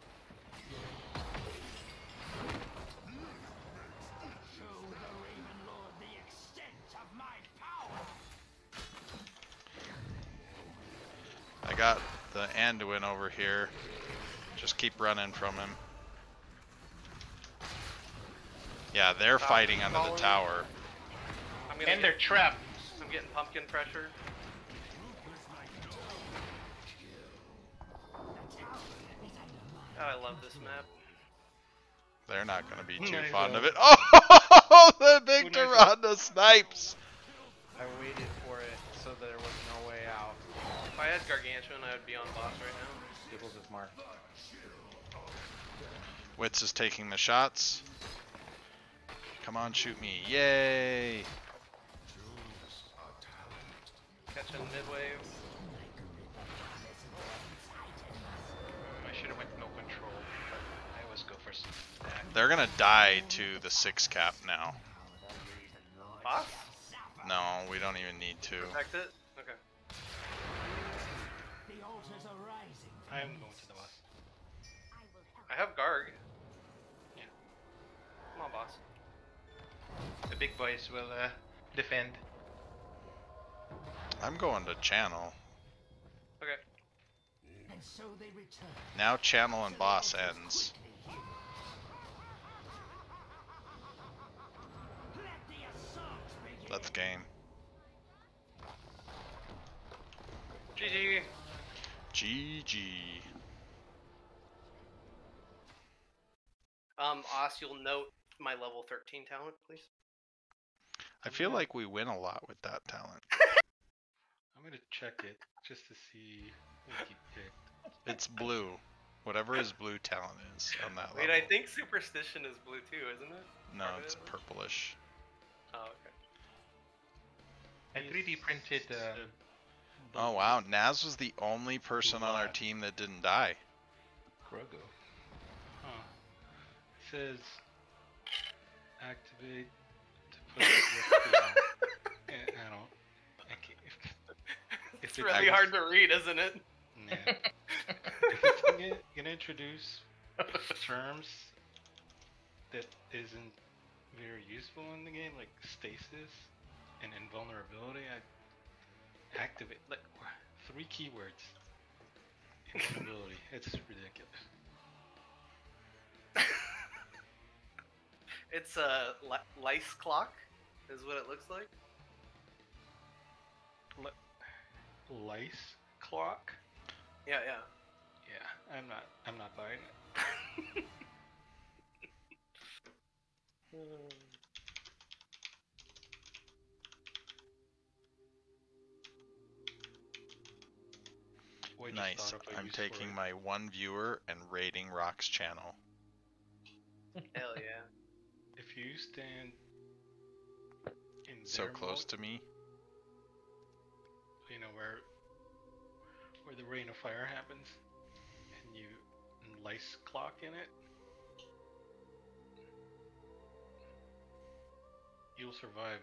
I got the Anduin over here. Just keep running from him. Yeah, they're Top fighting under the tower. I'm gonna and they're trapped. I'm getting pumpkin pressure. Oh, I love this map. They're not going to be too Nice fond of it. Oh, the big Nice one. Duranda snipes. I waited had Gargantuan, I would be on boss right now. Is. Witz is taking the shots. Come on, shoot me. Yay! Catching midway. I should have went no control. I always go for stack. They're gonna die to the six cap now. Boss? No, we don't even need to. Protect it? I am going to the boss. I have Garg. Yeah. Come on, boss. The big boys will uh, defend. I'm going to channel. Okay. And so they return. Now channel and boss ends. Let the assault begin. Let's game. GG. GG. Um, Os, you'll note my level 13 talent, please. I feel like we win a lot with that talent. I'm gonna check it just to see what he picked. It's blue. Whatever his blue talent is on that Wait, level. I think Superstition is blue too, isn't it? No, part it's it? purplish. Oh, okay. I 3D printed. Uh, uh, Oh wow, Naz was the only person on our team that didn't die. Krogo. Huh. It says activate to put the. I don't. I can't, if, It's it- really I- hard to read, isn't it? yeah. if it's gonna, gonna introduce terms that isn't very useful in the game, like stasis and invulnerability, I activate like three keywords. It's ridiculous. It's a lice clock, is what it looks like. Lice clock. Yeah, yeah. Yeah, I'm not. I'm not buying it. Hmm. I Nice. thought of a I'm taking my one viewer and rating Rock's channel. Hell yeah. If you stand in So close mode, to me. you know where where the rain of fire happens, and you lice clock in it, you'll survive